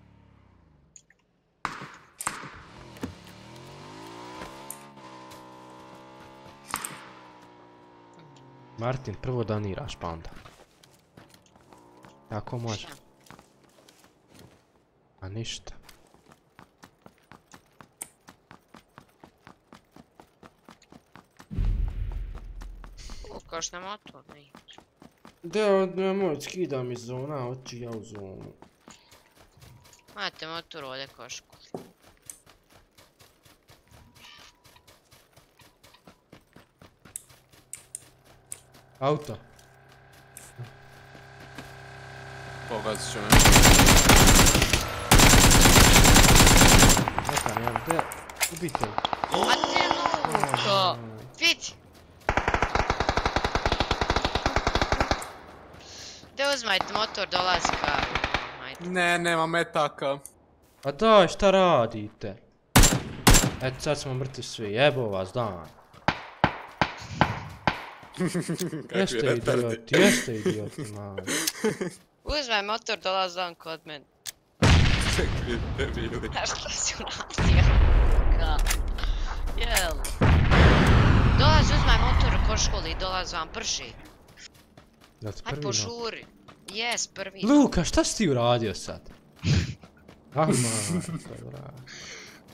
Martin, prvo doniraš pa onda. Ako može. A ništa. U, košta motor, ne. Da, nemoj, skidam iz zona, hoću ja u zonu. Imate motor ovdje košku. Auto. Pogazit će me. Neka, nemam, gdje? Ubite. A ti luko! Vidi! Uzmajte motor, dolazi kar. Ajde. Ne, nema metaka. Pa daj, šta radite? Eto, sad smo mrtvi svi, jebo vas dan. Jeste idioti, jeste idioti, mali. Uzmaj motor, dolazi on kod mene. Kakvi debili. A što si uradio? Ka? Jel? Dolazi, uzmaj motor u koškoli i dolazi vam brži. Jel ti Aj prvi no? požuri. Jes, prvi. Luka, šta si ti uradio sad? Ama, dobra.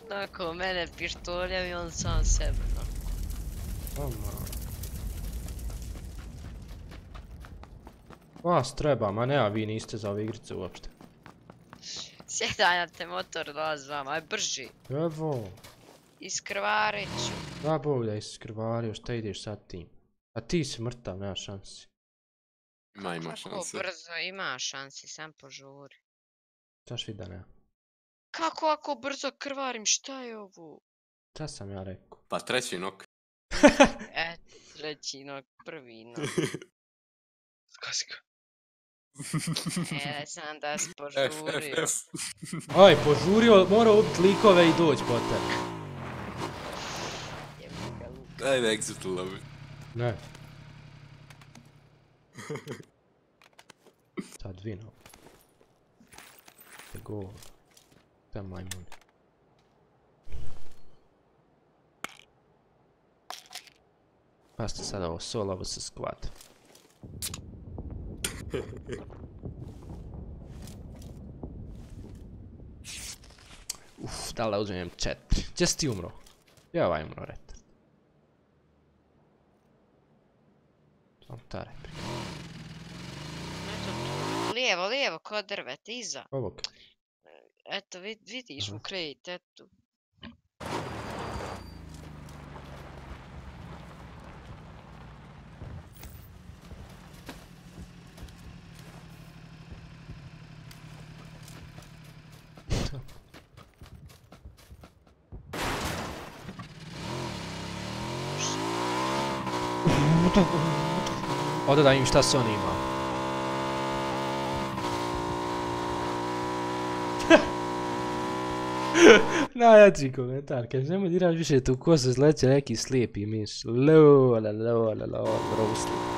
Nakon mene pištoljem i on sam sebe. no. Ama. Vas treba, ma ne, a vi niste za ove igrice uopšte. Sjedaj na te motor, dolazi vam, aj brži. Evo, Iskrvarit ću. da bog da si krvario, šta ideš sad tim? A ti si mrtav, nema šansi. Ma ima Kako šanse. brzo ima šansi, sam požuri. Znaš vi da nema. Kako ako brzo krvarim, šta je ovo? Šta sam ja rekao? Pa treći nok. E, treći nok, prvi nok. Skaska. E, sam da si požurio. Aj, požurio, mora ubit likove i doći po. Daj da exit lovi. Ne. Sad vino. Te go. Te majmun. Pasti sada ovo solo vs squad. Uf, da li da uzmem četiri? Gdje si ti umro? Ja ovaj umro, ret. Samo ta replika. lijevo, lijevo, ko drvete, iza. Ovog. Eto, vidiš, u kredit, eto. Ode da im šta se on ima. Najjači komentar, kaže nemoj diraš više tu ko se zleće neki slijepi miš. La, lo, la,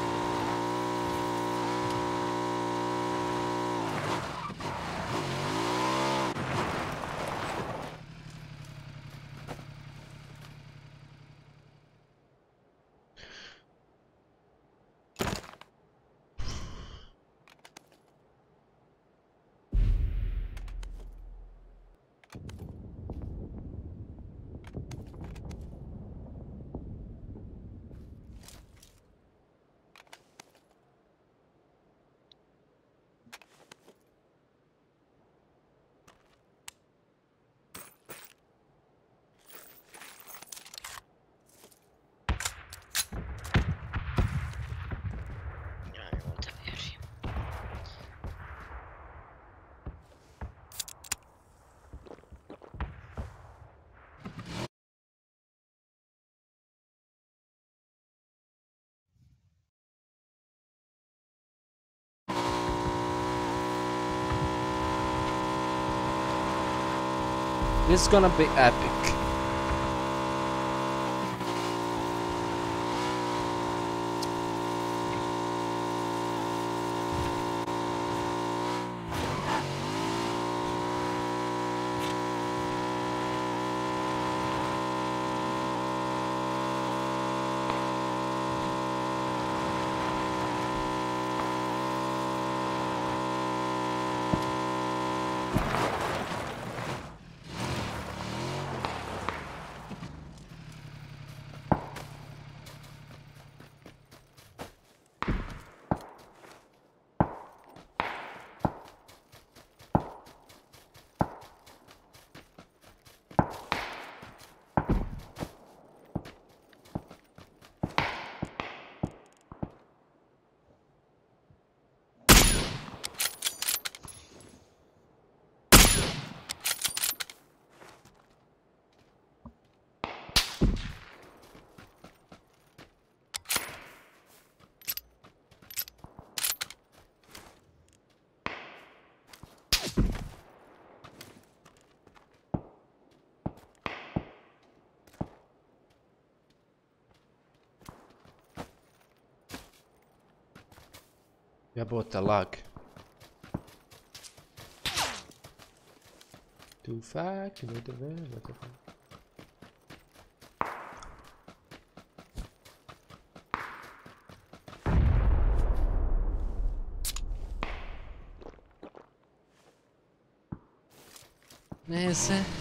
This is gonna be epic. Jebote lag. Too far to the way, what the fuck? Neyse.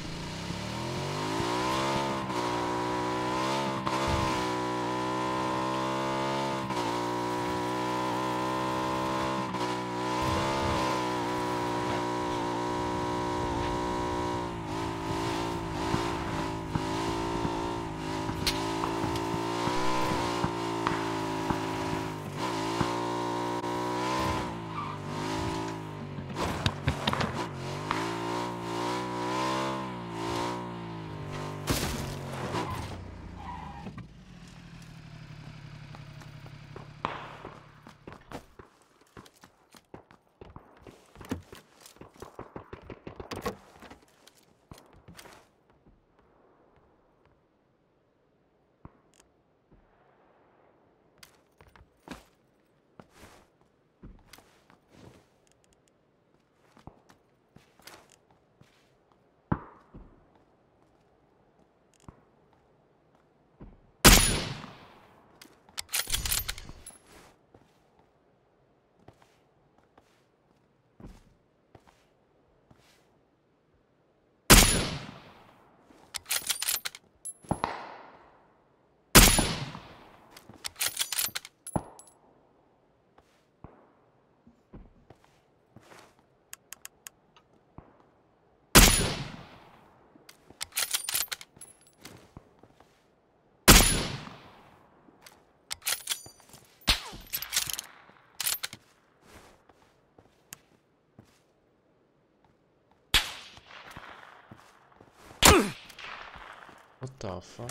What the fuck?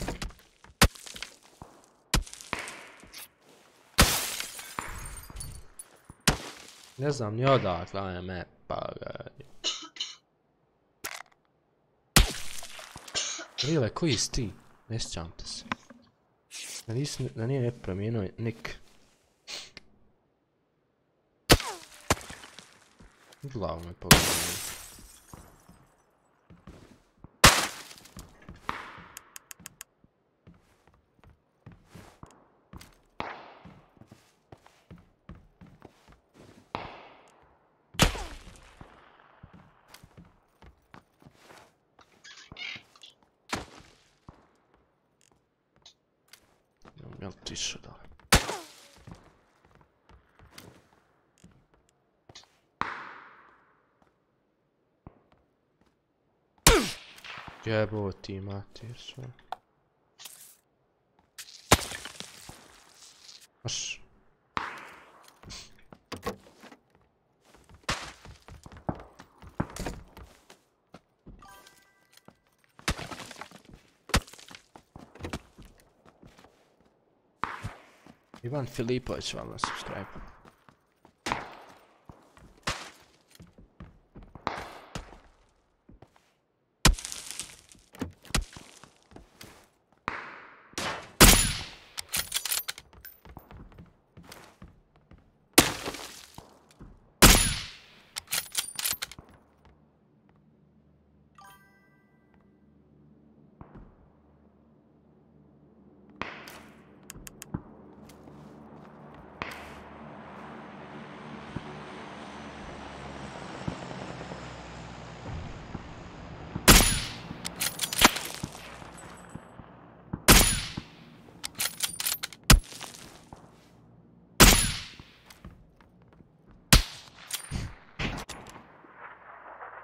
Ne znam ni odakle AME, pa pagaj. Rile, koji si ti? Ne sjećam te se. Da, nisi, nije ne nik. Glavu me pogledaj. Jeboti mater sve. Aš. Ivan Filipović vam na subscribe.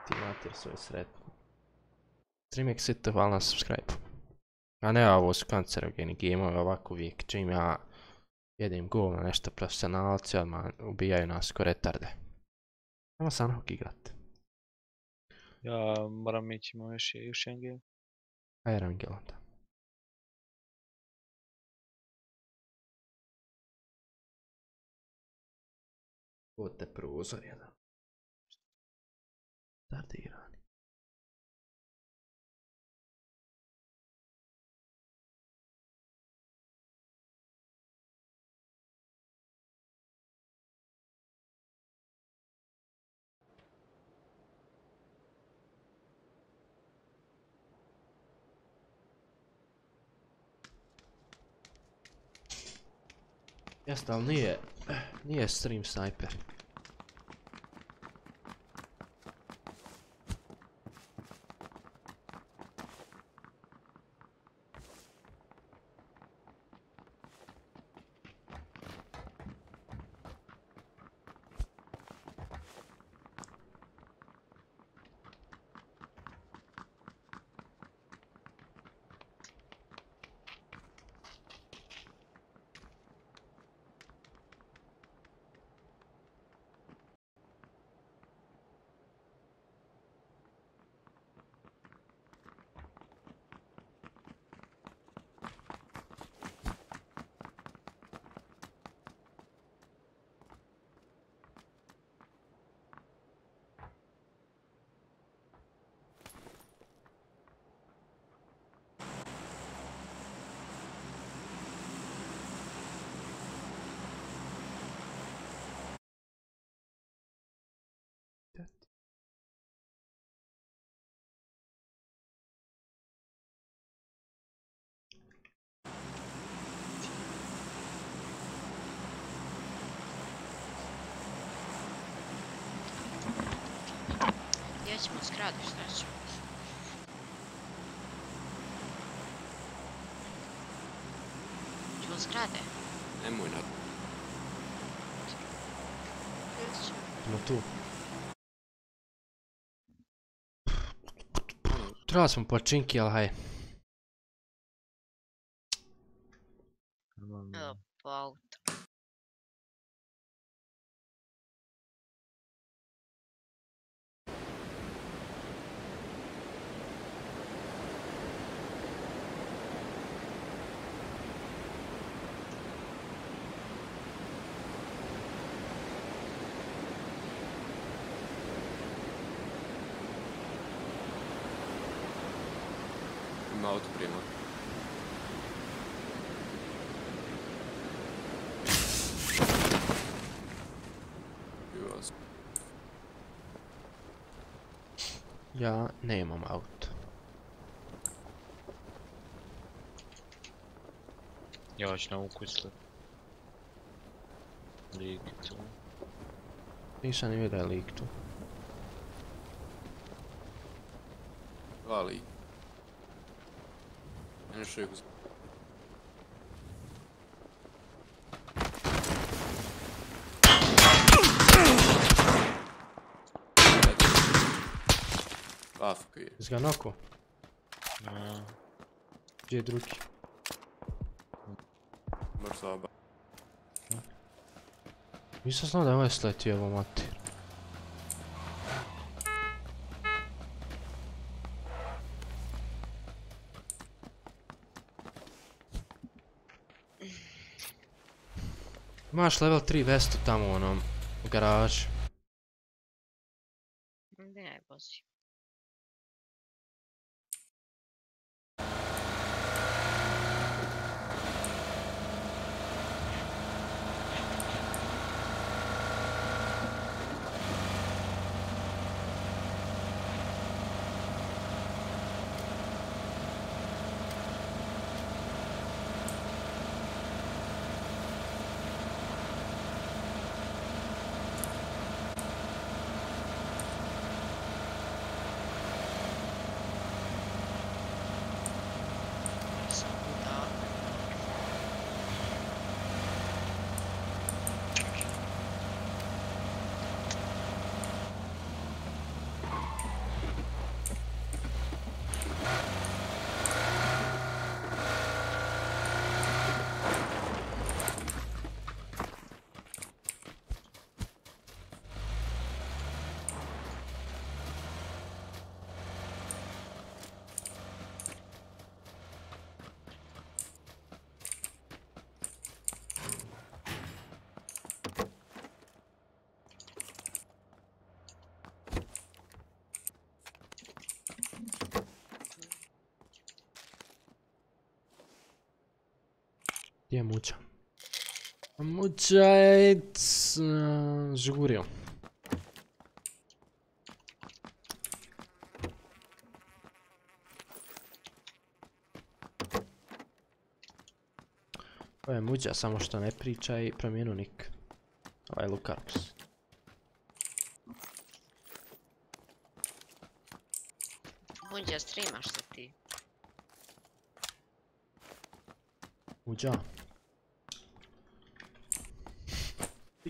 Ti mater svoj sretno. Streaming sito, hvala na subscribe. A ne, ovo su kancerogeni gameovi, ovako uvijek čim ja jedim govno nešto profesionalci, odmah ubijaju nas ko retarde. Ajmo Sunhawk igrat. Ja moram ići, imam još, još jedan game. Ajde Rangel onda. Ode prozor jedan. Jeste, ali nije, nije stream sniper. Šta ćemo? Ćemo zgrade? Nemoj na... Smo tu. Treba smo počinki, ali haj. Evo, po auto. auto prije mora. Joj, s- Ja nemam auto. Ja ću nauku islet. Ligicu. Nisam ni vidio da je lik tu. Vali. Meni još uvijek uz... Afka je. Jesi ga noko? Ja. Gdje je drugi? Baš slaba. Nisam znao da je ovaj sletio evo mati. Imaš level 3 vestu tamo u onom u garaži. Ne, bozi. Sam budala. Gdje je Muđa? Muđa je žurio. Ovo je Muđa, samo što ne priča i promijenu nik. Ovaj Lukax. Munđa, streamaš se ti. Muđa.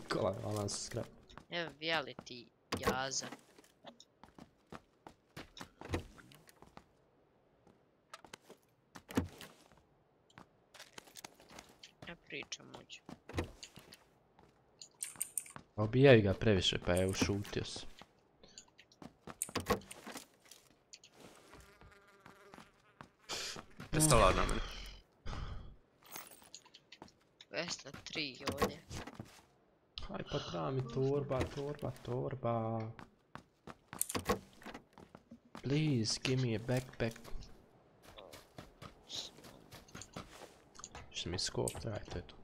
Nikola, hvala se skrap. Evo, vijali ti jaza. Ja pričam muđu. Obijaju ga previše, pa je ušutio se. Prestala na mene. 203 ovdje. Aj pa treba mi torba, torba, torba. Please, give me a backpack. Što mi skop traje, to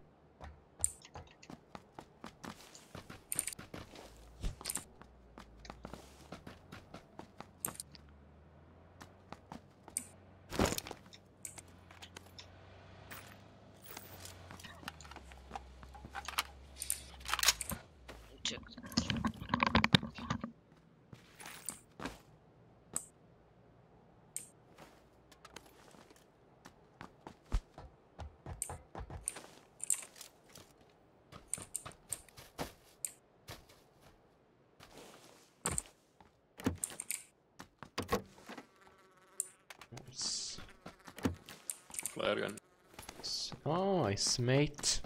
Nice, mate.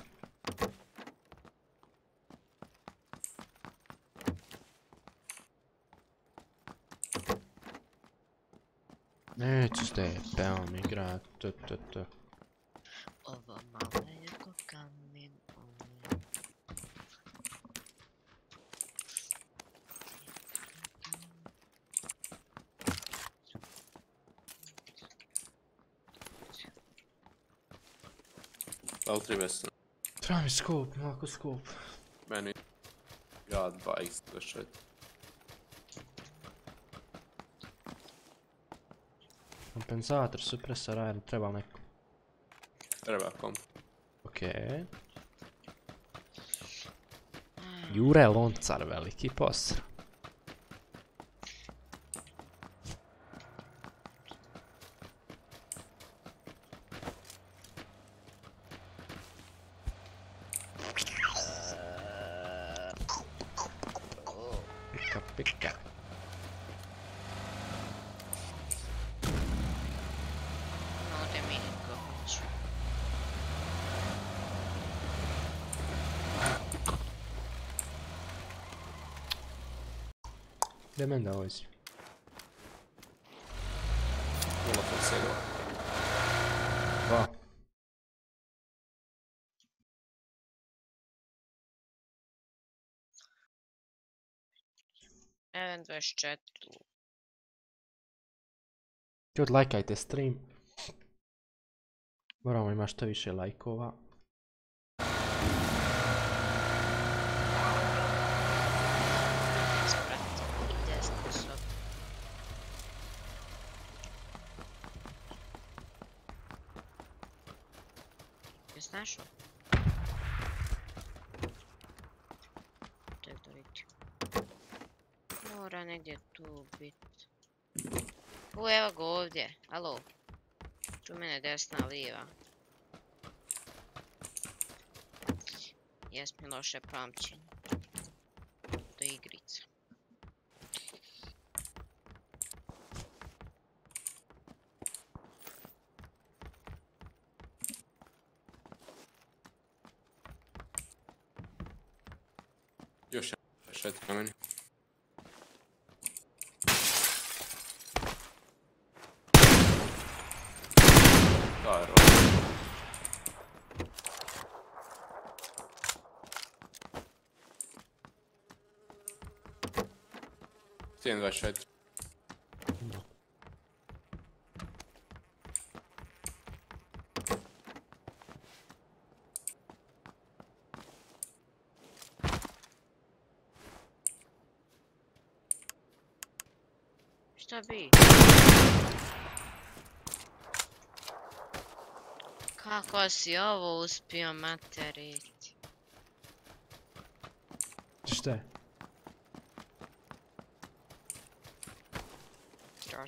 Neću s DP-om igrat, t, t, t. Ovo malo je ko kamen. ovo je- L3 vesel. Treba mi skup, malko skup. Meni jāatbaigs to šeit. Kompenzator, supresor, aero, treba neko. Treba kom. Okej. Jure Loncar, veliki posr. Pika, pika. No, ode Milinko hoću. Gdje meni da vozi? Nula forsega. Dva. Even 24. Ljudi, lajkajte stream. Moramo imati što više lajkova. Sprat. I desno sob. Jesi našao? Tek da vidim. Mora negdje tu bit. U, evo ga ovdje. Alo. Tu mene desna, lijeva. Jes mi loše pamćenje. Do igrica. Još jedan šet na meni. Cijen 24. Šta bi? Kako si ovo uspio materiti? Šta je?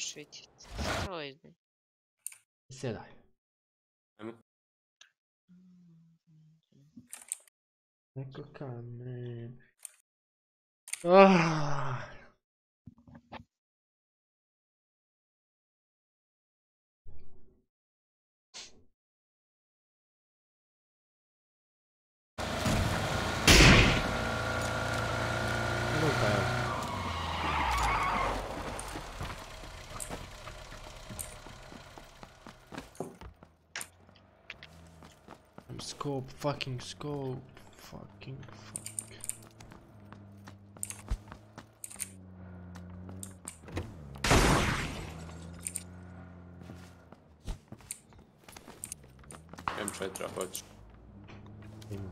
Trebaš vidjeti. To ide. Sjedaj. Ajmo. Neko kamen. Ah. Scope, fucking scope, fucking fuck. M4 ako hoćeš. Ima.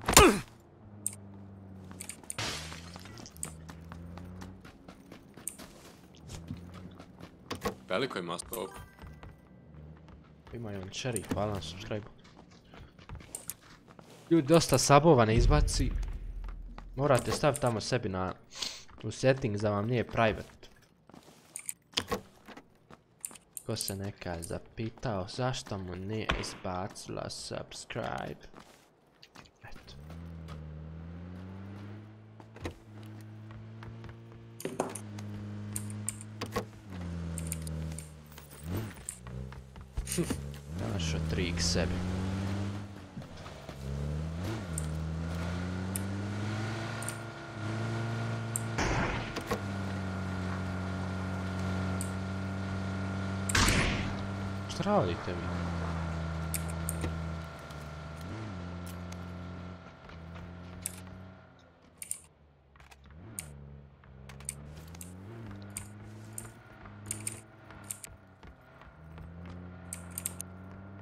Veliko ima scope. Ima on cherry, hvala subscribe. Ljudi, dosta sabova ne izbaci. Morate staviti tamo sebi na u settings da vam nije private. Ko se neka zapitao zašto mu nije izbacila subscribe. Eto. Našao trik sebi. Šta radite vi?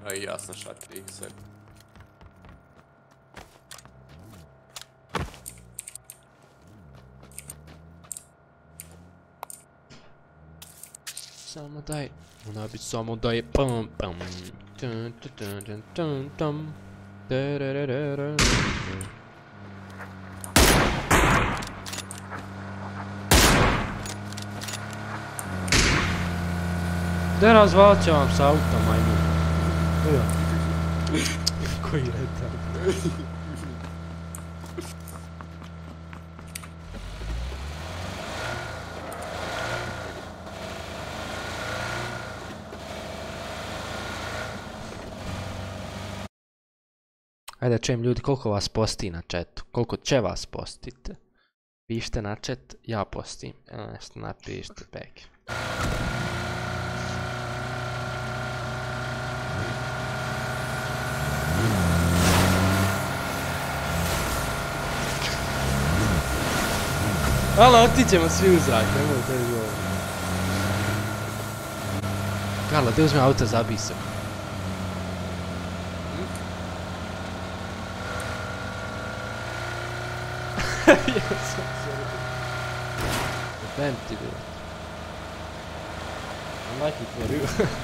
A i ja sam šatri sebi. Samo daj, ona bi samo daj, pam pam. Tun, tun, tun, tun, tun, tum. Terererere. Da razvalit će vam s autom, majmun. Evo. Koji retard. Ajde da čujem ljudi koliko vas posti na chatu, koliko će vas postiti. Pišite na chat, ja postim. Evo nešto napišite, pek. Alo, otićemo svi u zrak, nemoj to je. Karlo, te uzme auto zabij se. Vem ti bilo. I like it for you.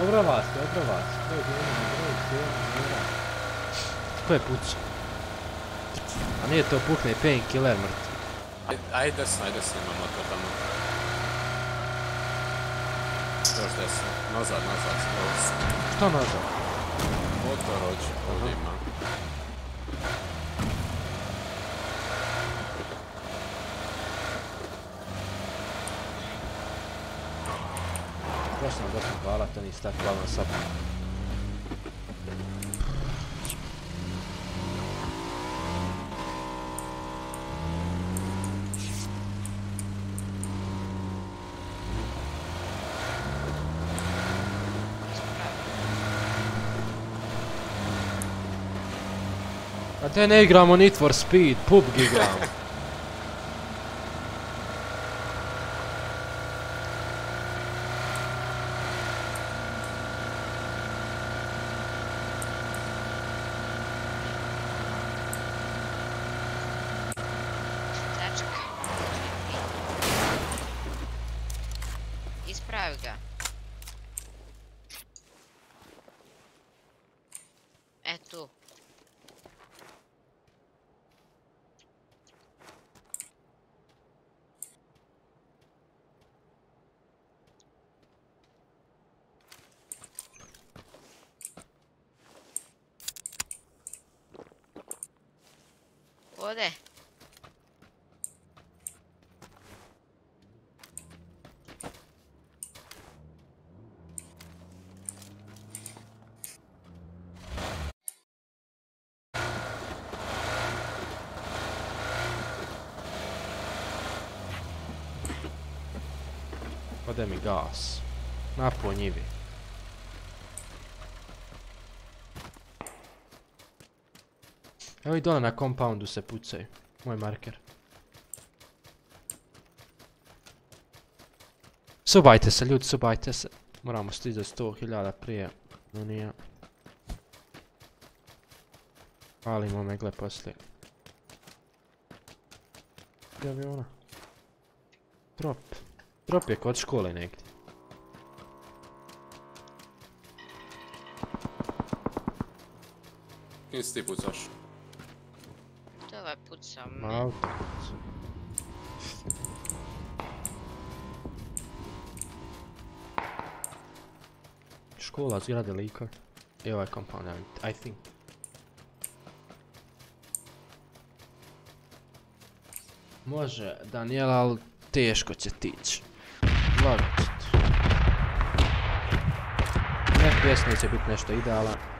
Dobro vas, dobro vas. Ko je puć? A nije to pukne painkiller mrtvi. Aj- Ajde desno, ajde desno imamo to tamo. Još desno. Nazad, nazad. Što nazad? Motor hoće, ovdje ima. Prošlo nam došlo hvala, to nisi tako hvala na te ne igramo Need for Speed, PUBG igramo. Tačka. Ispravi ga. E tu. Ode. Ode mi gas. Na po njivi. Evo i dole na compoundu se pucaju. Moj marker. Subajte se, ljudi, subajte se. Moramo stizati 100.000 prije. No nije. Palimo megle poslije. Gdje je ona? Drop. Drop je kod škole negdje. Kim si ti pucaš? To je ovaj pucao me. Ma auto. puca. Škola, zgrade, likar. I ovaj compound, I think. Može, Daniela, ali teško će tići. Ti. Ne, pjesma će biti nešto idealan.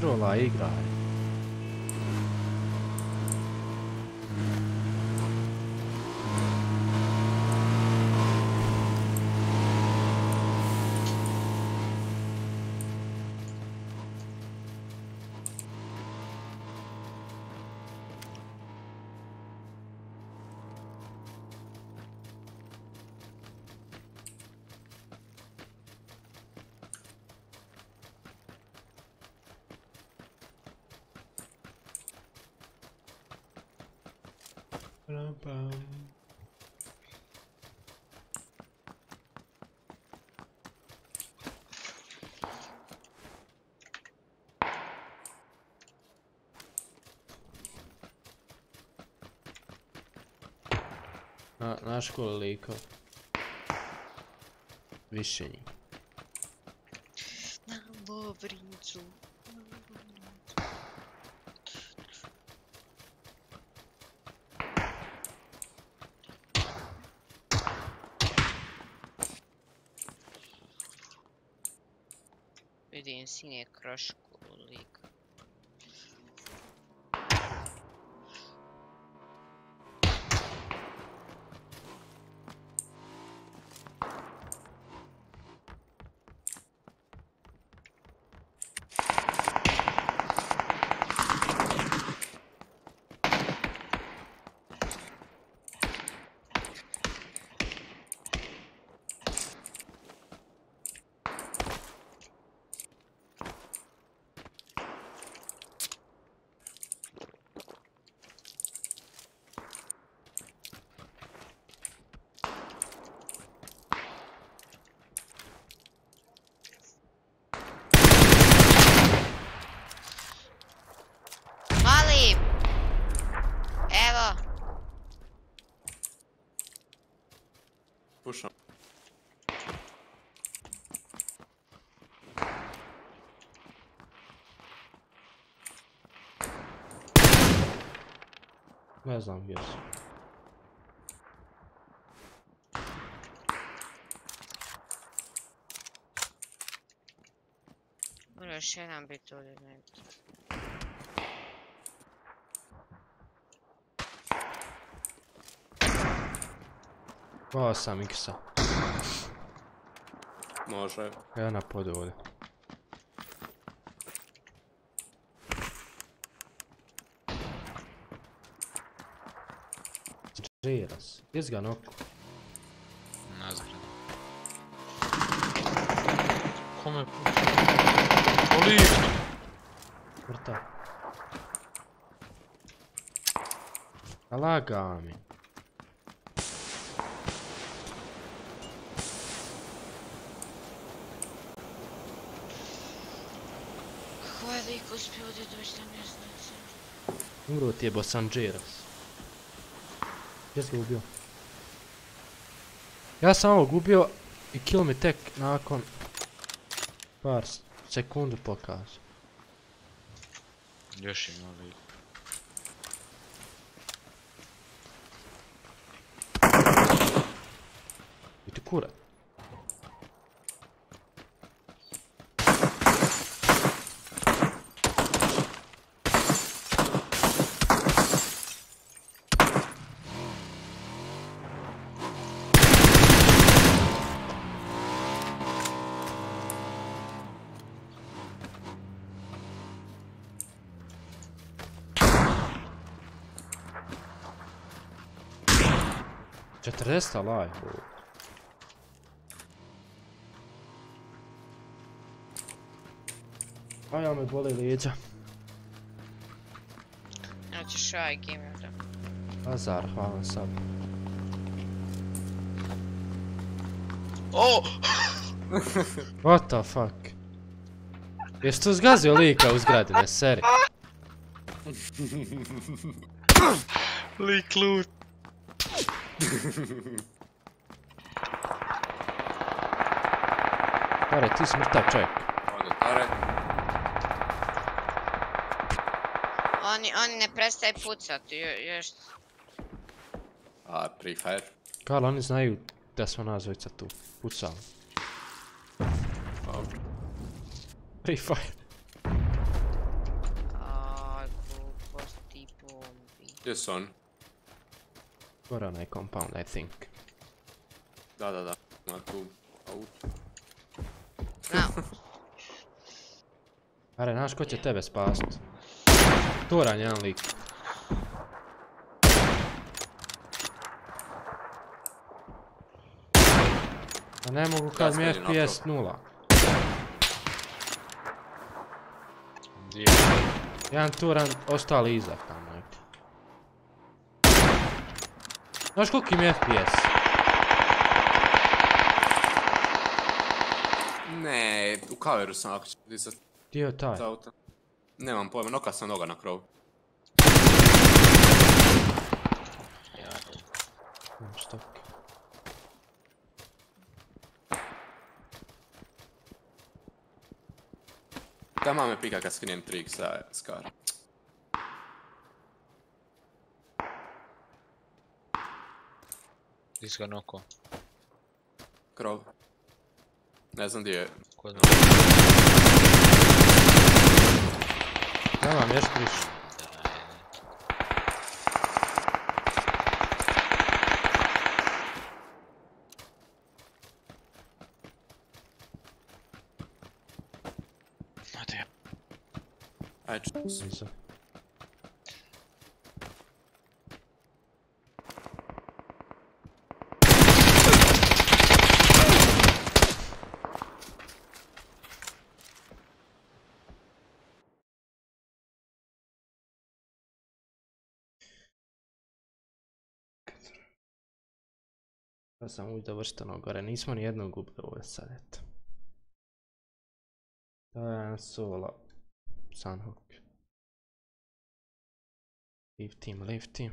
Ja ne trola, Na, naš koliko? Više njih. Na Lovrincu. Vidim sinje krošku lik. Mali! Evo! Pušam. Ne znam gdje su. Mora još jedan biti ovdje negdje. Pao sam X-a. Može. Evo na podu ovdje. Žiras. Jes ga noku. Nazgrad. Kome puša? Kolik! Mrtav. A laga mi. Kako je lik uspio ovdje doći da ne znači? Umro ti je Bosan Džiras. Gdje si ga ubio? Ja sam ovo gubio i kill mi tek nakon par sekundu pokazao. Još ima lik. I ti kura. Četrdeset live. A ja me boli lijeđa. Hoćeš ovaj game da. Azar, hvala sad. O! What the fuck? Jesi tu zgazio lika u zgradi, ne seri? Lik loot! Pare, ti si mrtav čovjek. Ode tare. Oni, oni ne prestaje pucati, jo- još... A, Free Fire. Karl, oni znaju da smo nas dvojica tu. Pucali. Dobro. Free fire. Aj, gluposti bombi. Gdje su oni? Gore onaj compound, I think. Da, da, da. Ima tu auto. Znao. Are, znaš ko će tebe spasit? Turan jedan lik. A ne mogu kad mi FPS nula. Gdje? Jedan turan, ostali iza tamo neki. Znaš koliko im je FPS? Ne, u kaveru sam ako ću dizat Gdje je taj? Nemam pojma, noka sam noga na krovu. Imam stok. Tamo me pika kad skinem trik sa Scar. Ti si ga noko. Krov. Ne znam gdje je. Ko zna? Nemam još priš. Znate, Ajde, ču- Ja sam uvijek dovršteno gore, nismo ni jednog gubili ovo sad, eto. Jedan solo Sunhook. Leave team, leave team.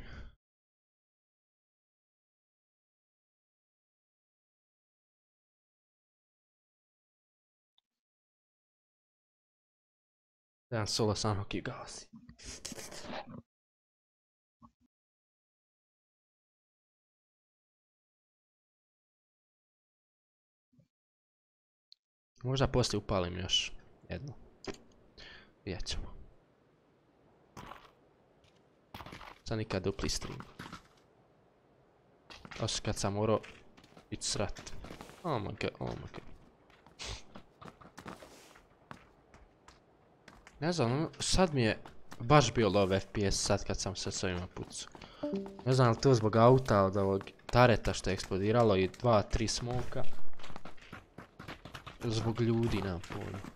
Jedan solo Sunhook i gasi. Možda poslije upalim još jednu. Vidjet ćemo. Sad nikad dupli stream. Osim kad sam morao ići srat. Oh my god, oh my god. Ne znam, ono, sad mi je baš bio low FPS sad kad sam se s ovima pucao. Ne znam li to zbog auta od ovog tareta što je eksplodiralo i dva, tri smoka. Zbog ljudi, nemam pojma.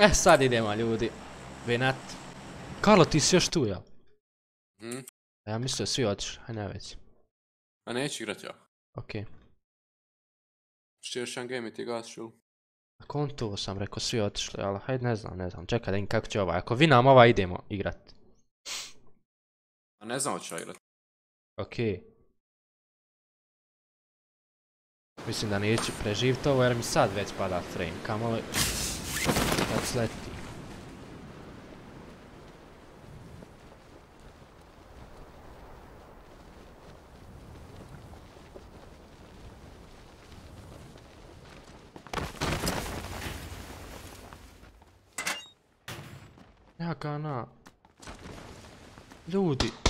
E, sad idemo ljudi. Vinat. Karlo, ti si još tu, jel? Mhm. A Ja mislio svi otišli, aj ne već. A neću igrat ja. Okej. Što još jedan game i ti gasiš Na kontu sam rekao svi otišli, ali hajde ne znam, ne znam. Čekaj da vidim kako će ovaj. Ako vi nam ovaj idemo igrat. A ne znam hoću ja igrat. Okej. Mislim da neću preživjeti ovo jer mi sad već pada frame. Kamoli kad sleti. Ja ga na... Ljudi.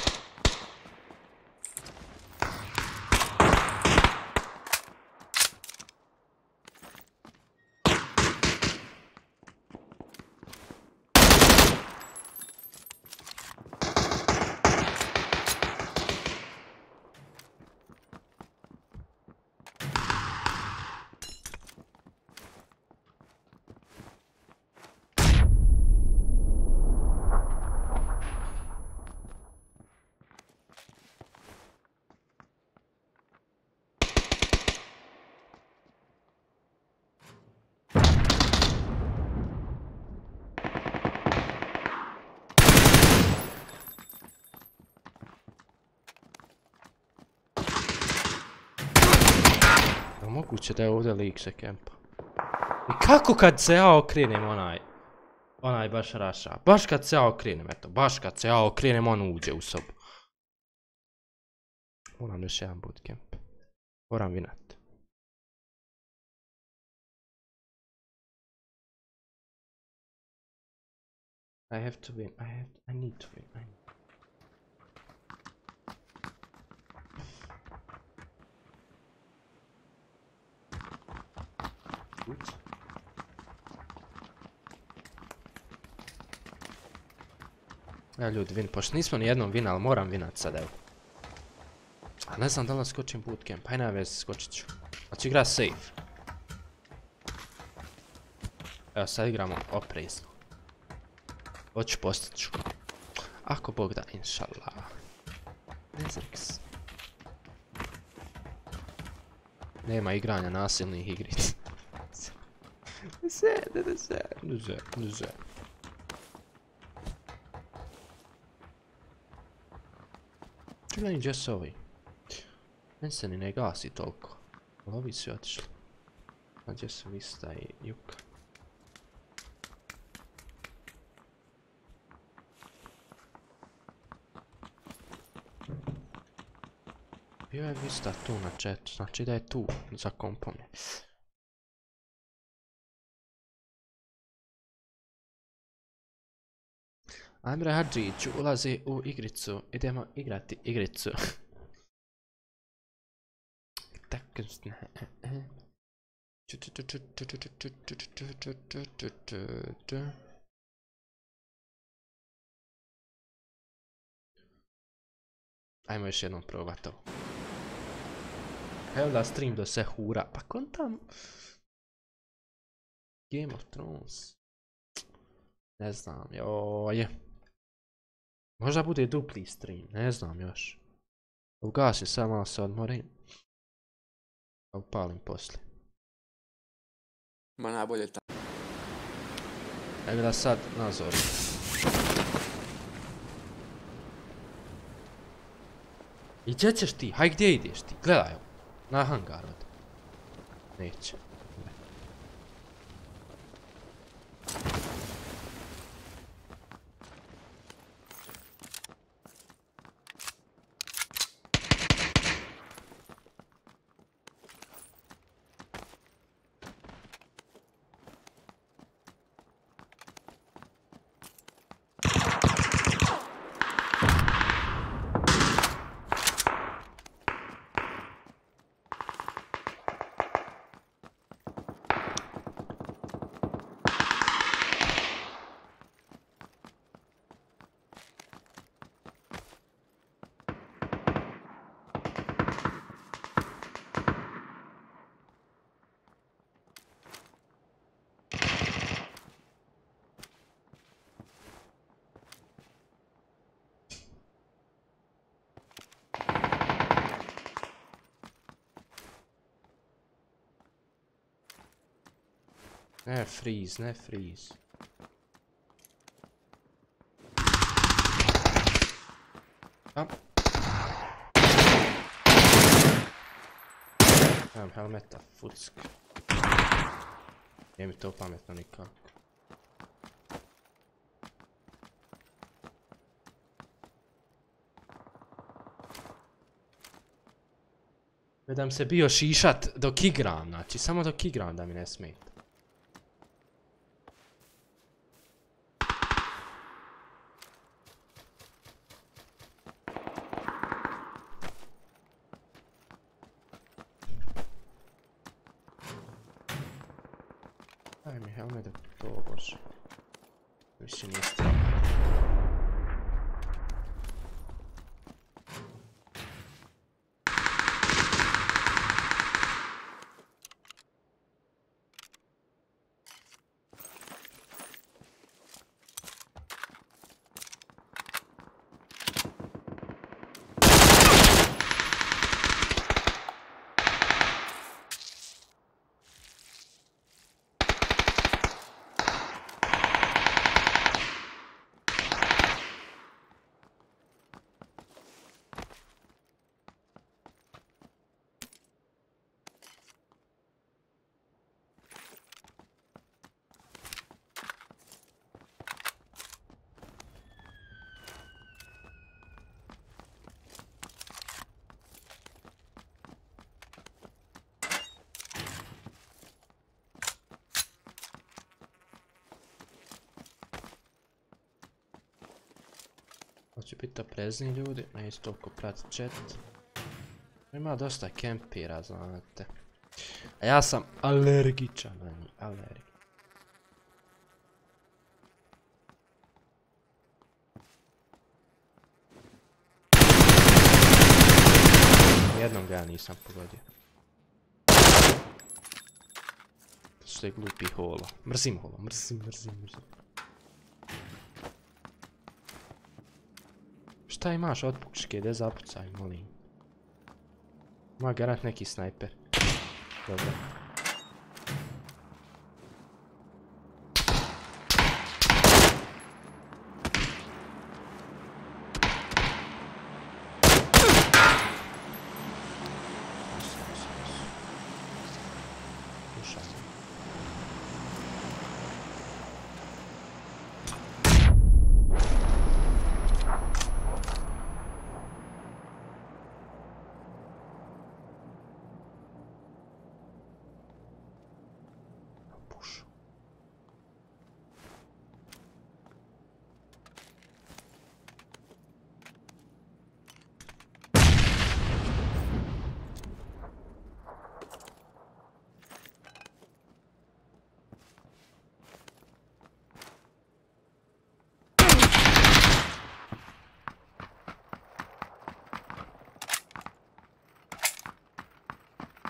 Moguće da je ovdje lik se kempa. I kako kad se ja okrenem onaj... Onaj baš raša. Baš kad se ja okrenem, eto. Baš kad se ja okrenem, on uđe u sobu. Moram još jedan bootcamp. Moram vinat. I have to win. I have. I need to win. I need. Gut. Ja ljudi, vin, pošto nismo ni jednom vinali, moram vinat sad, evo. A ne znam da li skočim bootcamp, pa i nema veze, skočit ću. Znači igra safe. Evo sad igramo oprezno. Hoću postat ću. Ako Bog da, inšallah. Nezriks. Nema igranja nasilnih igrica. Ne se, ne, ne se, ne se, ne se. Čuvaj gdje ovi? Meni se ni ne gasi toliko. Ali ovi su otišli. A gdje su Vista i Juka? Bio je Vista tu na chatu, znači da je tu za kompom Amre Hadžić ulazi u igricu, idemo igrati igricu. Tako Ajmo još jednom probat to. Evo da stream do se hura, pa kontam... Game of Thrones. Ne znam, joj. Možda bude dupli stream, ne znam još. Ugasim samo malo se odmorim. A upalim poslije. Ma najbolje ta. Evo da sad nazorim. I gdje ćeš ti? Haj gdje ideš ti? Gledaj ovo. Na hangar od. Neće. Ne freeze, ne freeze. A. Nemam helmeta, fuck. Nije mi to pametno nikako. Gledam se bio šišat dok igram, znači samo dok igram da mi ne smeta. Će biti oprezni ljudi, neće toliko pratit chat. Ima dosta kempira, znate. A ja sam alergičan na njih, alergičan. Jednom ga ja nisam pogodio. To su te glupi holo. Mrzim holo, mrzim, mrzim, mrzim. Šta imaš od puške, de zapucaj, molim. Ima garant neki snajper. Dobro.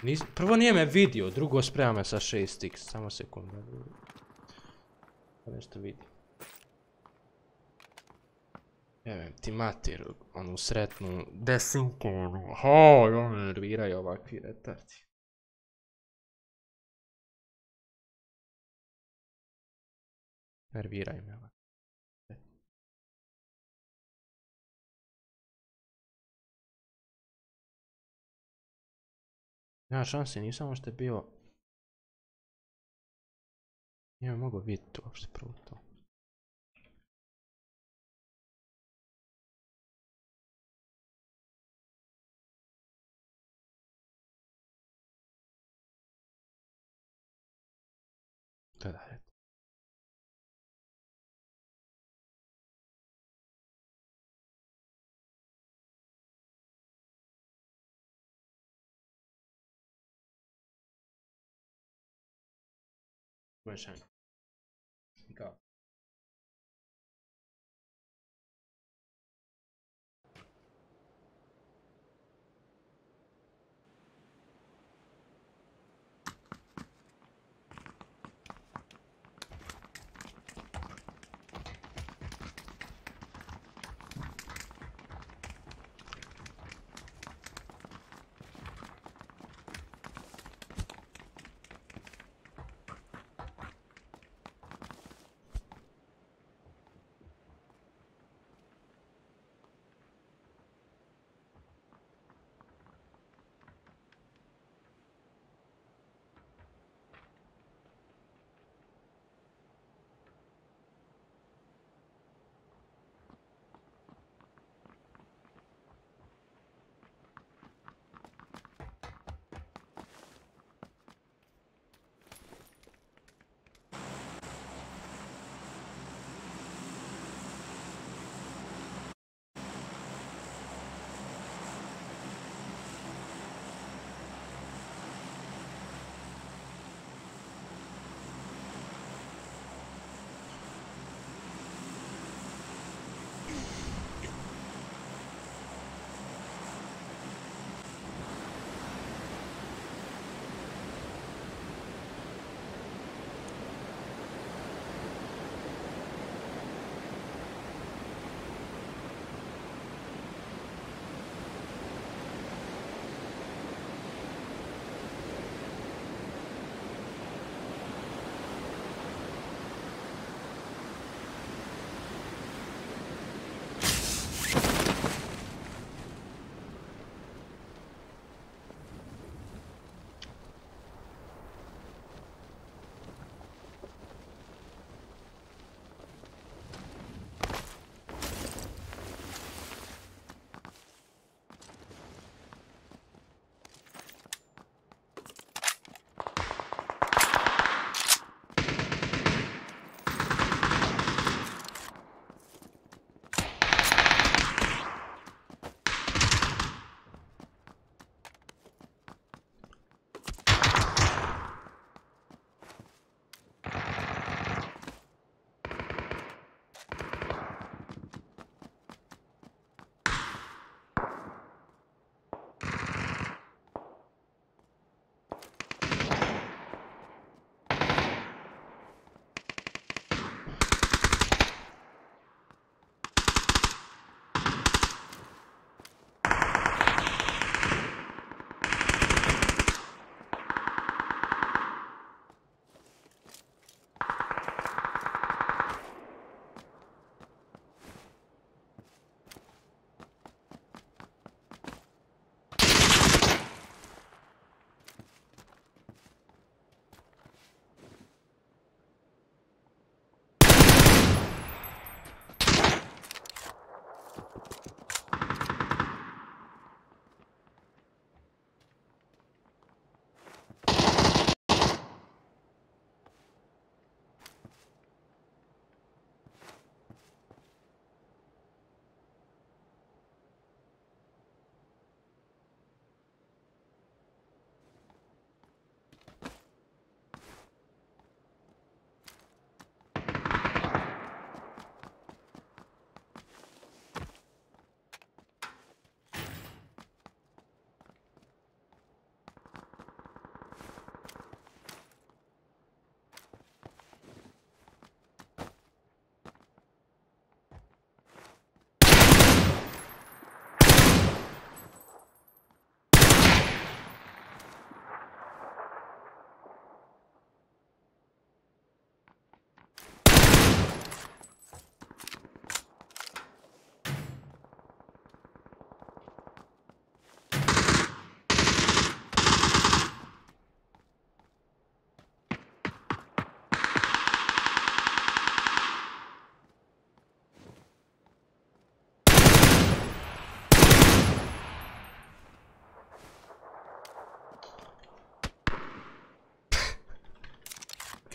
Nis, prvo nije me vidio, drugo sprema me sa 6x, samo sekundu. Da nešto vidi. Jevem ti mater, onu sretnu desinku, onu, ho, ono nerviraju ovakvi retardi. Nerviraju me ovak. Nema šanse, nisam možda bio... Nije me mogao vidjeti uopšte prvo to. Gledaj. Właśnie. Go. Ka s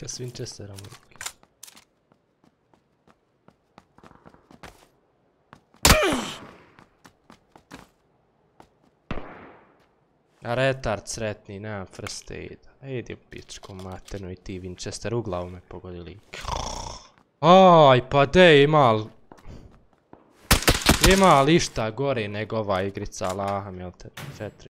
U ruke. A retard sretni, nemam first aid. U pičku maternu i ti Winchester u glavu me pogodili. Aj, pa de ima li... Ima li išta gori nego ova igrica, Allaha mi te četiri.